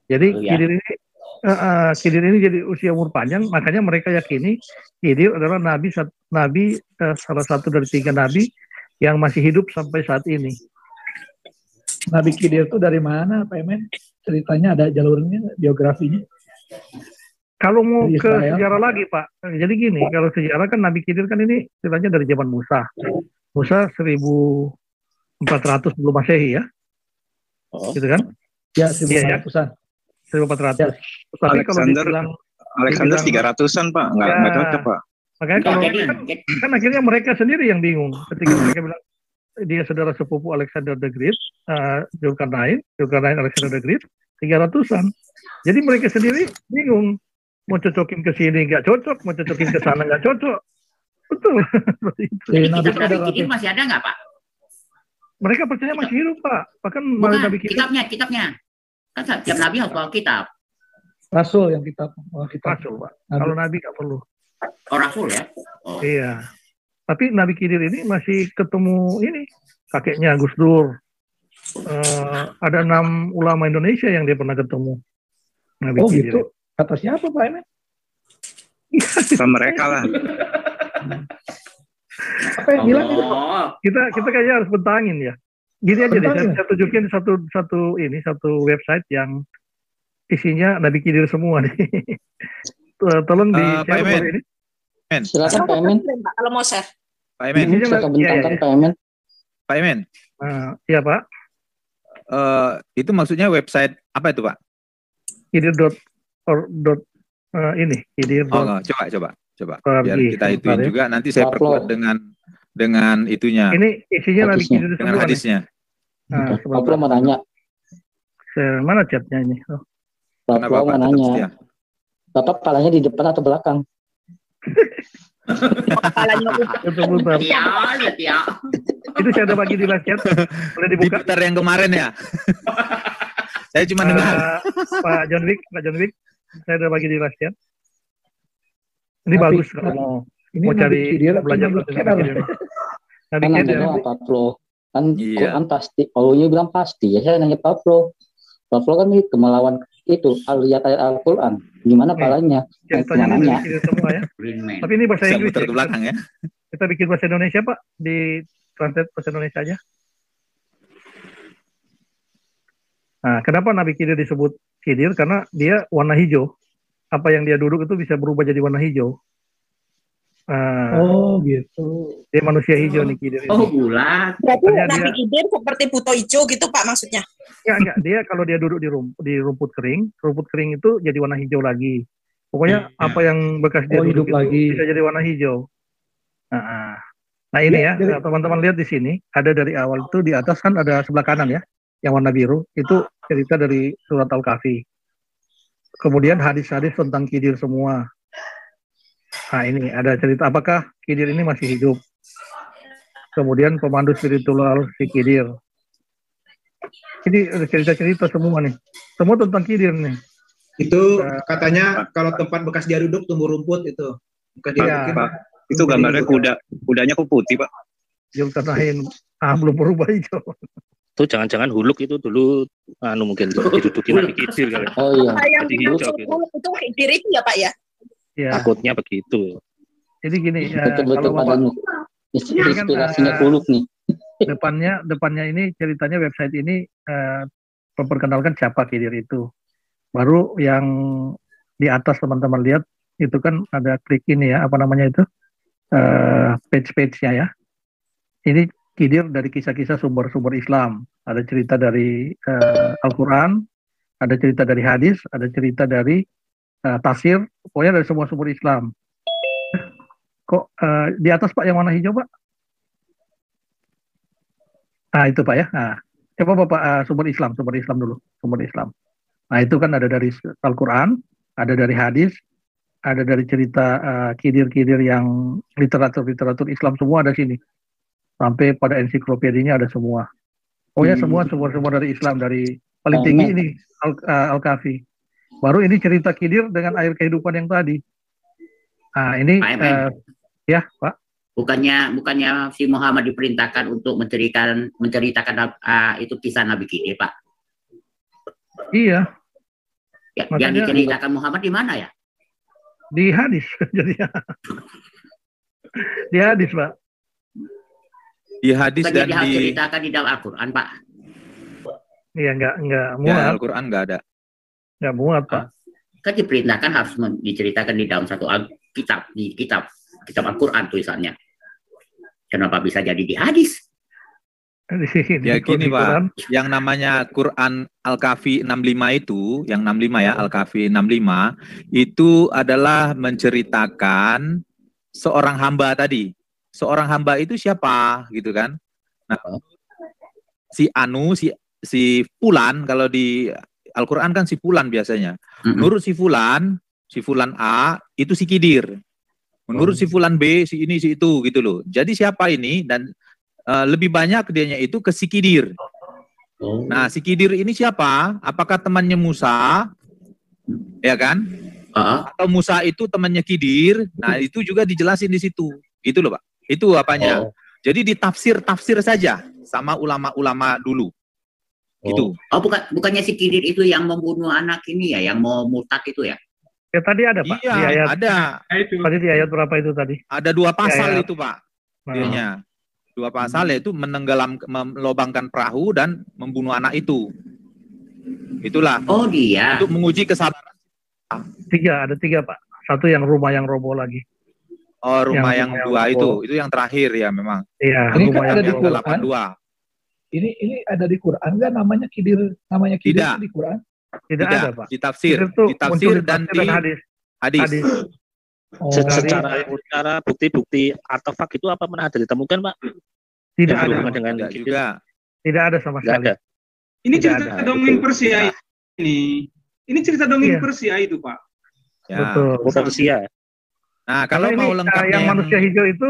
Jadi Oh, ya. Khidir ini eh, Khidir ini jadi usia umur panjang, makanya mereka yakini Khidir adalah nabi nabi eh, salah satu dari tiga nabi yang masih hidup sampai saat ini. Nabi Khidir itu dari mana, Pak Emen? Ceritanya ada jalurnya, biografinya. Kalau mau ke sejarah lagi, Pak. Jadi gini, kalau sejarah kan Nabi Khidir kan ini ceritanya dari zaman Musa. Musa 1400 sebelum Masehi ya. Oh. Gitu kan? Ya, Iya, ya. 1400-an. 1400. Tapi kalau Alexander dibilang Alexander dibilang- tiga ratusan pak, nggak Ya. nggak cocok pak. makanya kalau jadi, kan, kan akhirnya mereka sendiri yang bingung ketika mereka bilang dia saudara sepupu Alexander the Great, uh, Zulkarnain, Zulkarnain Alexander the Great, 300-an. Jadi mereka sendiri bingung. mau cocokin ke sini nggak cocok, mau cocokin ke sana nggak cocok. Betul. Jadi Nabi Khidir masih ada nggak Pak? Mereka percaya masih hidup, Pak. Bahkan Bukan, malah Nabi kita kitabnya, kitabnya. Kan setiap Nabi harus bawa kitab. Rasul yang kita oh, kita Rasul, Pak. Kalau Nabi nggak perlu. Oh Rasul ya? Oh. Iya. Tapi Nabi Khidir ini masih ketemu ini kakeknya Gus Dur. Eh, ada enam ulama Indonesia yang dia pernah ketemu. Nabi Oh Khidir. gitu. Kata siapa Pak Emen? Sama mereka lah. Apa yang bilang itu? Kita kita kayaknya harus bentangin ya. Gini aja deh, saya, Bentangin. saya tunjukin satu satu ini satu website yang isinya Nabi Khidir semua nih. Tolong di Pak share Emen. ini. Men, Silakan Pak Emen. Pak, kalau mau share. Pak Emen, Isinya Silakan Nabi- iya, bentangkan iya. Pak Emen. Pak Emen. Nah, iya Pak. eh, itu maksudnya website apa itu Pak? Khidir dot or dot eh, ini Khidir Oh, coba coba coba biar kita ya. juga nanti saya perkuat dengan dengan itunya ini isinya Hadisnya. Khidir dengan hadisnya. Nah. Paplo mau nanya. Saya- mana chatnya ini? Oh, Paplo mau nanya. Bapak palanya di depan atau belakang? Betul betul. Iya. Itu saya ada bagi di live chat. Boleh Di dibuka. Twitter yang kemarin ya. saya cuma dengar. Eh, Pak John Wick, Pak John Wick, saya ada bagi di live chat. Ini Tapi- bagus kalau mau Ini mau cari atau belajar Khidir. Nabi Kan nanya Paplo. Kan Iya. Quran pasti. Paulonya bilang pasti. Ya saya nanya Paplo. Paplo kan itu melawan itu lihat ayat Al-Quran. Gimana palanya? Nabi nanya. Ya. Green Man. Tapi ini bahasa Inggris ya. ke belakang ya. Kita bikin bahasa Indonesia Pak di translate bahasa Indonesia aja. Nah, kenapa Nabi Khidir disebut Khidir? Karena dia warna hijau. Apa yang dia duduk itu bisa berubah jadi warna hijau. Ah, Oh gitu. dia manusia hijau nih Khidir ini. Oh bulat. Berarti Nabi dia- Khidir seperti buto hijau gitu Pak maksudnya. Ya enggak, dia kalau dia duduk di, rum- di rumput kering, rumput kering itu jadi warna hijau lagi. Pokoknya Iya. apa yang bekas dia Oh, duduk hidup itu lagi. bisa jadi warna hijau. Nah, nah ini Ya, ya, jadi- teman-teman lihat di sini, ada dari awal itu di atas kan ada sebelah kanan ya, yang warna biru, itu cerita dari surat Al-Kahfi. Kemudian hadis-hadis tentang Khidir semua. Nah ini ada cerita apakah Khidir ini masih hidup. Kemudian pemandu spiritual si Khidir. Ini ada cerita-cerita semua nih. Semua tentang Khidir nih. Itu Eh, katanya kalau tempat bekas dia duduk tumbuh rumput itu. Bukan dia Iya. Pak, itu gambarnya kuda. Kudanya kok putih, Pak? Zulkarnain ah belum berubah hijau. Itu jangan-jangan huluk itu dulu anu mungkin didudukin Nabi Khidir kali. Oh iya. Jadi hijau gitu. huluk itu Khidir itu ya Pak ya? Ya, Takutnya begitu. jadi gini ya, Betul-betul kalau Bapak kan, inspirasinya eh, kuluk nih. depannya depannya ini ceritanya website ini eh, memperkenalkan siapa Khidir itu. Baru yang di atas teman-teman lihat itu kan ada klik ini ya apa namanya itu eh, page-page-nya ya. Ini Khidir dari kisah-kisah sumber-sumber Islam. Ada cerita dari eh, Al-Quran, ada cerita dari hadis, ada cerita dari eh, tafsir, pokoknya dari semua sumber Islam. Kok eh, di atas Pak yang warna hijau Pak? Nah itu Pak ya. Nah, coba Bapak eh, sumber Islam, sumber Islam dulu, sumber Islam. Nah itu kan ada dari Al-Quran, ada dari hadis, ada dari cerita kidir-kidir yang literatur-literatur Islam semua ada sini. Sampai pada ensiklopedinya ada semua. Pokoknya Hmm. semua sumber-sumber dari Islam dari paling tinggi ini Al- eh, Al-Kahfi. Baru ini cerita kidir dengan air kehidupan yang tadi. Nah ini Pak eh, ya Pak. Bukannya bukannya si Muhammad diperintahkan untuk menceritakan menceritakan ah, itu kisah Nabi Khidir, Pak. Iya Ya, yang Makanya- diceritakan Muhammad di mana ya? di hadis jadi di hadis Pak. Di hadis dan di ceritakan di dalam Al-Quran, Pak. Iya nggak nggak ya, muat, Al-Quran nggak ada. nggak muat Pak. Kan diperintahkan harus diceritakan di dalam satu kitab di kitab kitab Al-Quran tulisannya. Kenapa bisa jadi di hadis? Di sini Ya di gini Quran. Pak, yang namanya Quran Al-Kahfi 65 itu, yang 65 ya, Al-Kahfi 65, itu adalah menceritakan seorang hamba tadi. Seorang hamba itu siapa gitu kan? Nah, si Anu, si si Fulan kalau di Al-Quran kan si Fulan biasanya. Menurut si Fulan, si fulan A itu si Kidir. Menurut si fulan B si ini si itu gitu loh. Jadi siapa ini dan uh, lebih banyak dianya itu ke si Kidir. Nah, si Kidir ini siapa? Apakah temannya Musa? Ya kan? Atau Musa itu temannya Kidir? Nah, itu juga dijelasin di situ. Gitu loh, Pak. Itu apanya. Oh. Jadi ditafsir-tafsir saja sama ulama-ulama dulu. Gitu. Oh, bukan bukannya si Kidir itu yang membunuh anak ini ya, yang mau murtad itu ya? Ya tadi ada Pak. Iya, di ayat, ada. Tadi di ayat berapa itu tadi? Ada dua pasal ayat. itu, Pak. Nah. Dianya. Dua pasal yaitu menenggelam melobangkan perahu dan membunuh anak itu. Itulah. Oh, dia. Untuk menguji kesabaran. Tiga, ada tiga Pak. Satu yang rumah yang roboh lagi. Oh, rumah yang, Yang- yang dua itu. Itu yang terakhir ya memang. Iya, Ini kan ada di Quran. Ini ini ada di Quran nggak namanya kidir namanya kidir Tidak. di Quran? tidak, Tidak, ada Pak. ditafsir muncul di dan tafsir di hadis. hadis. Hadis. Oh, secara secara bukti-bukti artefak itu apa pernah ada ditemukan pak? Tidak ada. dengan Tidak juga. Tidak ada sama sekali. ada. Ini Tidak cerita ada. dongeng Persia ini. Ini cerita dongeng Iya. Persia itu, Pak. Ya. Betul. Persia. Nah, kalau Karena mau ini, lengkapnya yang manusia hijau itu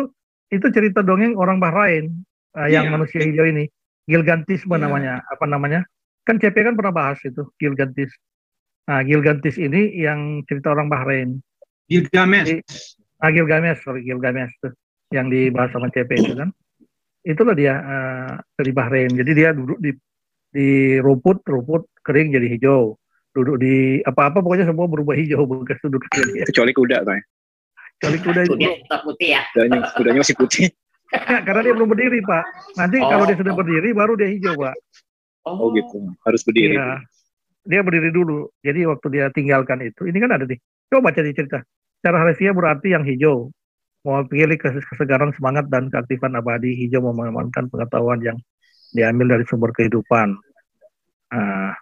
itu cerita dongeng orang Bahrain uh, yang Iya. manusia hijau ini Gilgantisme Iya. namanya apa namanya kan CP kan pernah bahas itu Gilgantis nah Gilgantis ini yang cerita orang Bahrain Gilgamesh. Jadi- ah Gilgamesh sorry Gilgamesh tuh yang dibahas sama CP itu kan itulah dia uh, dari Bahrain jadi dia duduk di di rumput rumput kering jadi hijau duduk di apa-apa pokoknya semua berubah hijau bekas duduk Kecuali kuda, Pak. Kecuali kuda itu Kuda tetap putih ya. Kudanya, kudanya masih putih. karena dia belum berdiri pak nanti Oh. kalau dia sudah berdiri baru dia hijau pak Oh gitu. Harus berdiri. Iya. dia berdiri dulu jadi waktu dia tinggalkan itu ini kan ada nih coba baca di cerita cara harfiah berarti yang hijau mewakili kes- kesegaran semangat dan keaktifan abadi hijau mengamankan pengetahuan yang diambil dari sumber kehidupan Nah,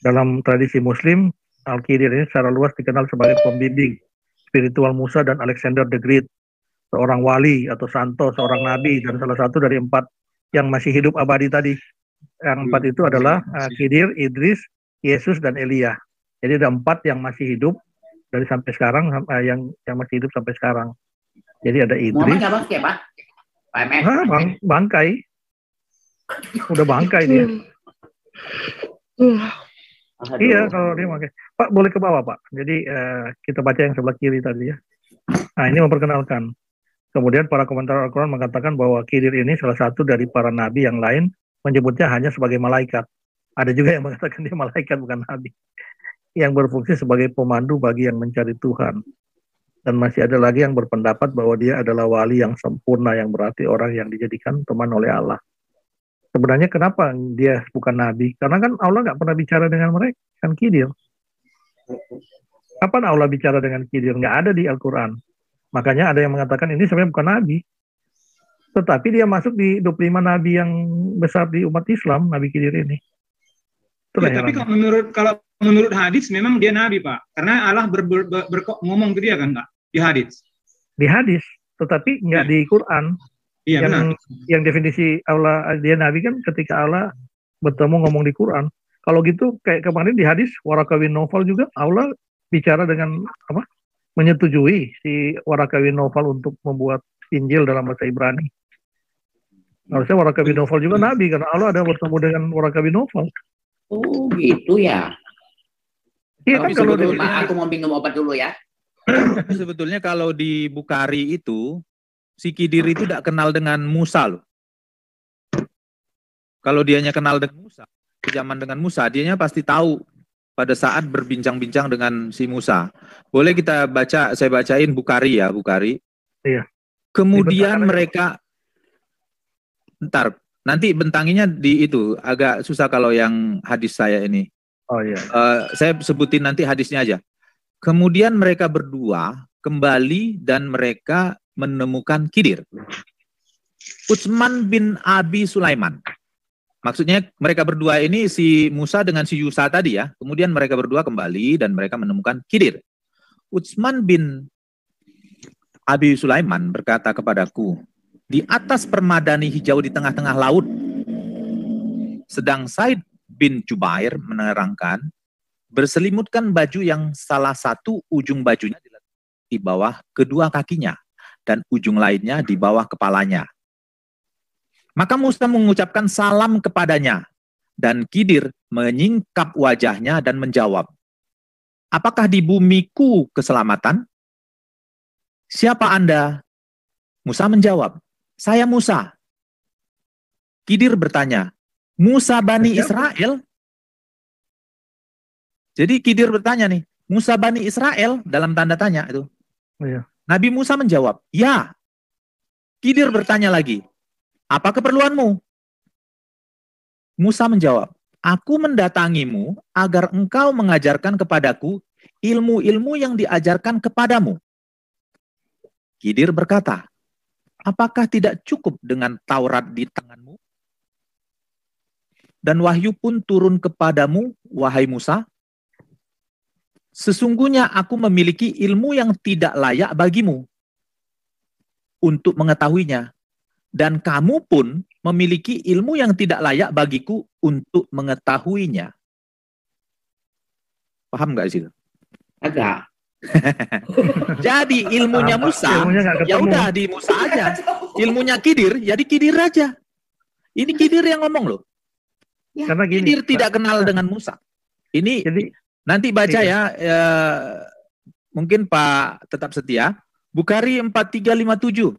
dalam tradisi muslim Al-Qidir ini secara luas dikenal sebagai pembimbing spiritual Musa dan Alexander the Great seorang wali atau santo, seorang nabi dan salah satu dari empat yang masih hidup abadi tadi. Yang empat itu adalah uh, Khidir, Idris, Yesus dan Elia. Jadi ada empat yang masih hidup dari sampai sekarang uh, yang yang masih hidup sampai sekarang. Jadi ada Muhammad Idris, nggak bangkit pak? Pak MS. ah, bang, bangkai, udah bangkai dia. Aduh. Iya kalau dia pakai. Pak boleh ke bawah Pak. Jadi eh, kita baca yang sebelah kiri tadi ya. Nah ini memperkenalkan. Kemudian para komentar Al-Quran mengatakan bahwa Khidir ini salah satu dari para nabi yang lain menyebutnya hanya sebagai malaikat. Ada juga yang mengatakan dia malaikat bukan nabi. Yang berfungsi sebagai pemandu bagi yang mencari Tuhan. Dan masih ada lagi yang berpendapat bahwa dia adalah wali yang sempurna yang berarti orang yang dijadikan teman oleh Allah. Sebenarnya kenapa dia bukan nabi? Karena kan Allah nggak pernah bicara dengan mereka, kan Khidir. Kapan Allah bicara dengan Khidir? Nggak ada di Al-Quran. Makanya ada yang mengatakan ini sebenarnya bukan nabi. Tetapi dia masuk di 25 nabi yang besar di umat Islam, Nabi Khidir ini. Itulah Ya, tapi kalau menurut kalau menurut hadis memang dia nabi, Pak. Karena Allah ber, ber, ber- ber- ngomong ke dia kan, Pak, di hadis. Di hadis, tetapi nggak di Quran. Iya, yang, benar. yang definisi Allah dia nabi kan ketika Allah bertemu ngomong di Quran. Kalau gitu kayak kemarin di hadis Warakawin Novel juga Allah bicara dengan apa? menyetujui si Warakawin Novel untuk membuat Injil dalam bahasa Ibrani. Harusnya Warakawin Novel juga nabi karena Allah ada bertemu dengan Warakawin Novel. Oh gitu ya. Iya kan Tapi kalau Pak, aku mau minum obat dulu ya. Sebetulnya kalau di Bukhari itu si Kidir itu tidak kenal dengan Musa loh. Kalau dianya kenal dengan Musa, zaman dengan Musa, dianya pasti tahu pada saat berbincang-bincang dengan si Musa. Boleh kita baca, saya bacain Bukhari ya, Bukhari. Iya. Kemudian aja. mereka, ntar, nanti bentanginya di itu, agak susah kalau yang hadis saya ini. Oh iya. Eh, saya sebutin nanti hadisnya aja. Kemudian mereka berdua kembali dan mereka menemukan Kidir. Utsman bin Abi Sulaiman. Maksudnya mereka berdua ini si Musa dengan si Yusa tadi ya. Kemudian mereka berdua kembali dan mereka menemukan Kidir. Utsman bin Abi Sulaiman berkata kepadaku, di atas permadani hijau di tengah-tengah laut, sedang Said bin Jubair menerangkan, berselimutkan baju yang salah satu ujung bajunya di bawah kedua kakinya dan ujung lainnya di bawah kepalanya. Maka Musa mengucapkan salam kepadanya dan Kidir menyingkap wajahnya dan menjawab, Apakah di bumiku keselamatan? Siapa Anda? Musa menjawab, Saya Musa. Kidir bertanya, Musa Bani Israel? Jadi Kidir bertanya nih, Musa Bani Israel dalam tanda tanya itu. Iya. Nabi Musa menjawab, ya. Kidir bertanya lagi, apa keperluanmu? Musa menjawab, aku mendatangimu agar engkau mengajarkan kepadaku ilmu-ilmu yang diajarkan kepadamu. Kidir berkata, apakah tidak cukup dengan Taurat di tanganmu? Dan wahyu pun turun kepadamu, wahai Musa, Sesungguhnya aku memiliki ilmu yang tidak layak bagimu untuk mengetahuinya. Dan kamu pun memiliki ilmu yang tidak layak bagiku untuk mengetahuinya. Paham nggak sih? Agak. jadi ilmunya Musa, ya udah di Musa aja. Ilmunya Kidir, jadi Kidir aja. Ini Kidir yang ngomong loh. Ya. Karena gini, Kidir tidak kenal dengan Musa. Ini jadi, Nanti baca iya. ya, ya mungkin Pak tetap setia. Bukari 4357.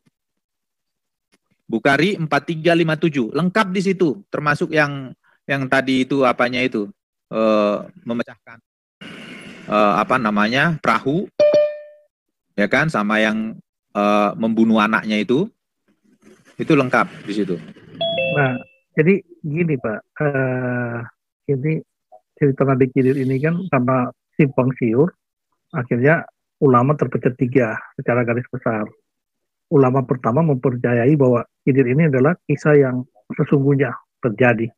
Bukari 4357. Lengkap di situ, termasuk yang yang tadi itu apanya itu uh, memecahkan uh, apa namanya perahu, ya kan, sama yang uh, membunuh anaknya itu, itu lengkap di situ. Nah, jadi gini Pak, uh, ini cerita Nabi Khidir ini kan karena simpang siur, akhirnya ulama terpecah tiga secara garis besar. Ulama pertama mempercayai bahwa Khidir ini adalah kisah yang sesungguhnya terjadi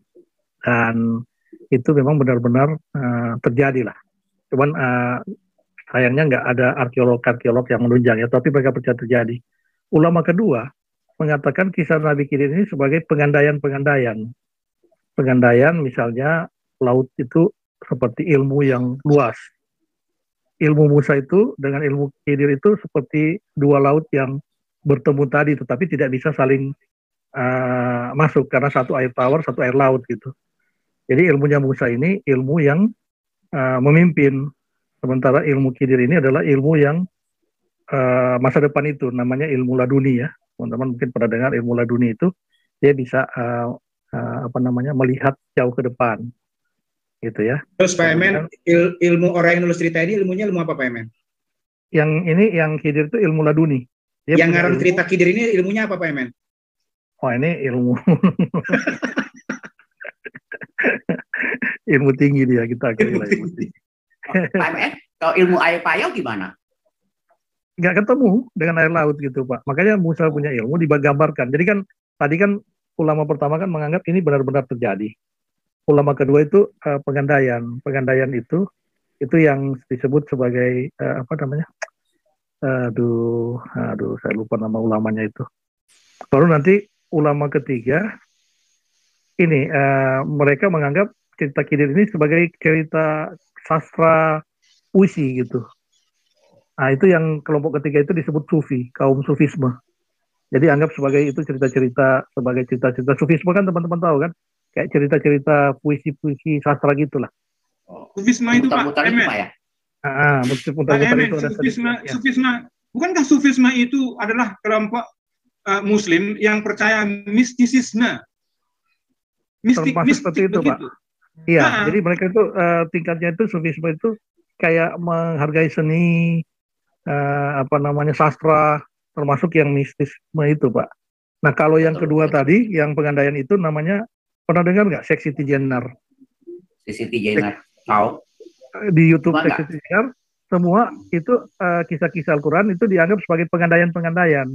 dan itu memang benar-benar uh, terjadi lah. Cuman uh, sayangnya nggak ada arkeolog-arkeolog yang menunjang ya, tapi mereka percaya terjadi. Ulama kedua mengatakan kisah Nabi Khidir ini sebagai pengandaian-pengandaian. Pengandaian misalnya laut itu seperti ilmu yang luas. Ilmu Musa itu dengan ilmu Khidir itu seperti dua laut yang bertemu tadi, tetapi tidak bisa saling uh, masuk karena satu air tawar, satu air laut gitu. Jadi ilmunya Musa ini ilmu yang uh, memimpin, sementara ilmu Khidir ini adalah ilmu yang uh, masa depan itu namanya ilmu laduni ya. Teman-teman mungkin pernah dengar ilmu laduni itu dia bisa uh, uh, apa namanya melihat jauh ke depan gitu ya. Terus Pak Emen, il, ilmu orang yang nulis cerita ini ilmunya ilmu apa Pak Emen? Yang ini yang Kidir itu ilmu laduni. Dia yang ngarang cerita Kidir ini ilmunya apa Pak Emen? Oh ini ilmu ilmu tinggi dia kita kira ilmu tinggi. Pak Emen, kalau ilmu air payau gimana? Nggak ketemu dengan air laut gitu Pak. Makanya Musa punya ilmu digambarkan. Jadi kan tadi kan ulama pertama kan menganggap ini benar-benar terjadi ulama kedua itu uh, pengandaian. Pengandaian itu itu yang disebut sebagai uh, apa namanya? Aduh, aduh, saya lupa nama ulamanya itu. Baru nanti ulama ketiga ini uh, mereka menganggap cerita Kidir ini sebagai cerita sastra puisi gitu. Nah, itu yang kelompok ketiga itu disebut sufi, kaum sufisme. Jadi anggap sebagai itu cerita-cerita sebagai cerita-cerita sufisme kan teman-teman tahu kan? Kayak cerita-cerita puisi-puisi sastra gitulah. Oh, sufisme itu Pak Emen. Ya? Ah, Pak Emen, sufisme, ya. sufisme, bukankah sufisme itu adalah kelompok uh, Muslim yang percaya mistisisme? Mistik, Termasuk mistik seperti itu, begitu. Pak. Iya, nah. jadi mereka itu uh, tingkatnya itu sufisme itu kayak menghargai seni, uh, apa namanya sastra, termasuk yang mistisme itu, Pak. Nah, kalau yang kedua tadi, yang pengandaian itu namanya Pernah dengar nggak Sex City Jenner? Sex City Jenner. Tahu. Di YouTube Sex City Jenner semua itu uh, kisah-kisah Al-Quran itu dianggap sebagai pengandaian-pengandaian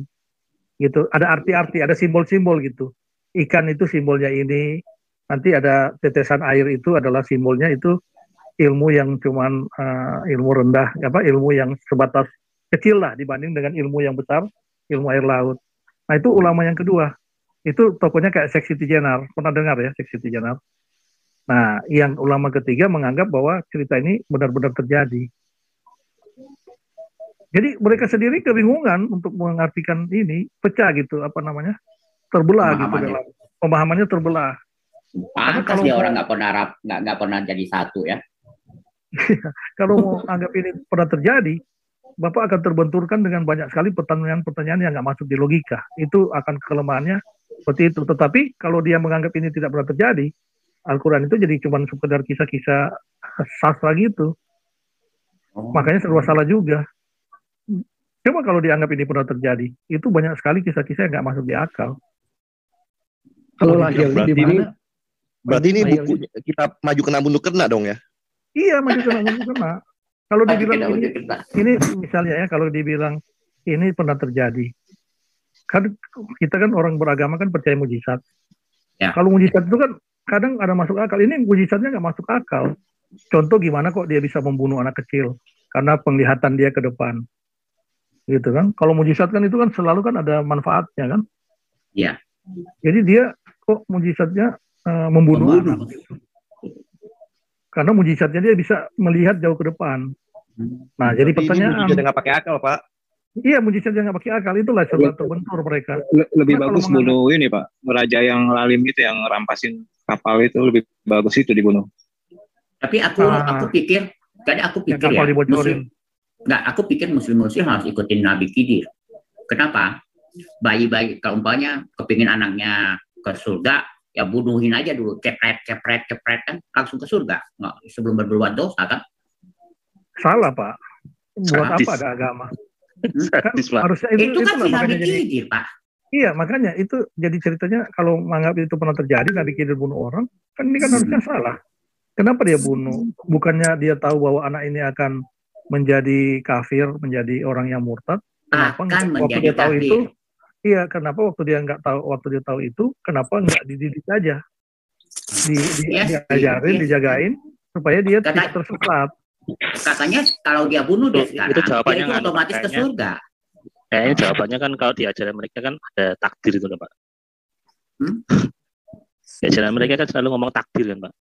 gitu ada arti-arti ada simbol-simbol gitu ikan itu simbolnya ini nanti ada tetesan air itu adalah simbolnya itu ilmu yang cuman uh, ilmu rendah apa ilmu yang sebatas kecil lah dibanding dengan ilmu yang besar ilmu air laut nah itu ulama yang kedua itu tokonya kayak Sex City Jenner. Pernah dengar ya Sex City Jenner? Nah, yang ulama ketiga menganggap bahwa cerita ini benar-benar terjadi. Jadi mereka sendiri kebingungan untuk mengartikan ini, pecah gitu, apa namanya, terbelah gitu dalam pemahamannya terbelah. Pantas kalau dia orang nggak pernah nggak nggak pernah jadi satu ya. Kalau mau anggap ini pernah terjadi, Bapak akan terbenturkan dengan banyak sekali pertanyaan-pertanyaan yang nggak masuk di logika. Itu akan kelemahannya seperti itu. Tetapi kalau dia menganggap ini tidak pernah terjadi, Al-Quran itu jadi cuma sekedar kisah-kisah sastra gitu. Makanya serba salah juga. Coba kalau dianggap ini pernah terjadi, itu banyak sekali kisah-kisah yang nggak masuk di akal. Kalau lahirnya di Berarti ini, mana? berarti ini buku kita maju kena bunuh kena dong ya? Iya, masih kena masih kena. Kalau Maju dibilang ini, maju ini misalnya ya, kalau dibilang ini pernah terjadi, kan kita kan orang beragama kan percaya mujizat. Ya. Kalau mujizat itu kan kadang ada masuk akal. Ini mujizatnya nggak masuk akal. Contoh gimana kok dia bisa membunuh anak kecil karena penglihatan dia ke depan, gitu kan? Kalau mujizat kan itu kan selalu kan ada manfaatnya kan? Iya. Jadi dia kok mujizatnya eh, membunuh, Membunuh. anak. Karena mujizatnya dia bisa melihat jauh ke depan. Nah, jadi Tapi ini pertanyaan, yang nggak pakai akal, Pak. Iya mujizatnya nggak pakai akal itulah coba terbentur mereka. Le- lebih Nah, bagus bunuh ini pak raja yang lalim itu yang rampasin kapal itu lebih bagus itu dibunuh Tapi aku Ah. aku pikir, kan aku Yang pikir ya, dibocorin. muslim, nggak aku pikir muslim-muslim harus ikutin Nabi Khidir. Kenapa? Bayi-bayi kalau umpamanya kepingin anaknya ke surga, ya bunuhin aja dulu, kepret, kepret, kepret kan langsung ke surga, nggak sebelum berbuat dosa kan? Salah pak. Buat Sadis. apa ada agama? Harusnya itu, Itu kan Nabi makanya jadi Pak. Iya, makanya itu jadi ceritanya kalau menganggap itu pernah terjadi, Nabi Khidir bunuh orang, kan ini kan harusnya salah. Kenapa dia bunuh? Bukannya dia tahu bahwa anak ini akan menjadi kafir, menjadi orang yang murtad? Kenapa Akan waktu menjadi dia tahu kafir. itu? Iya, kenapa waktu dia nggak tahu, waktu dia tahu itu, kenapa nggak dididik aja, di, di, Yes, diajarin, yes. dijagain supaya dia Kata- tidak tersesat. Katanya kalau dia bunuh dia Itu- sekarang, itu dia jawabannya itu kan, otomatis ke kayaknya. surga. Kayaknya jawabannya kan kalau diajaran mereka kan ada takdir itu loh Pak. Hmm? Diajaran mereka kan selalu ngomong takdir kan Pak.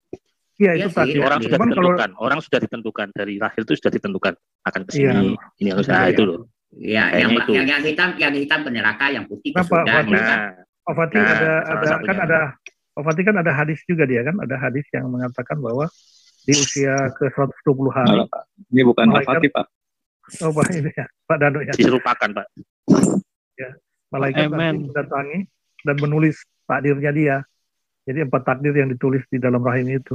Iya, Iya itu sih, tadi. Jadi orang takdir. sudah Cuman kalau ditentukan, orang sudah ditentukan dari lahir itu sudah ditentukan akan ke Iya. sini, ini harus Iya, nah, iya. itu loh. Ya, Kayaknya yang, itu. yang yang hitam yang hitam ke neraka, yang putih ke Kenapa, surga. Pak? gitu kan. Nah, Pak Fatih Nah, ada ada kan ada Pak Fatih kan ada hadis juga dia kan ada hadis yang mengatakan bahwa di usia ke 120 hari. Malah, Pak. ini bukan Pak Malaikat- Fatih pak. Oh Pak ini ya. Pak Danu ya. Diserupakan Pak. malaikat Amen. mendatangi dan menulis takdirnya dia. Jadi empat takdir yang ditulis di dalam rahim itu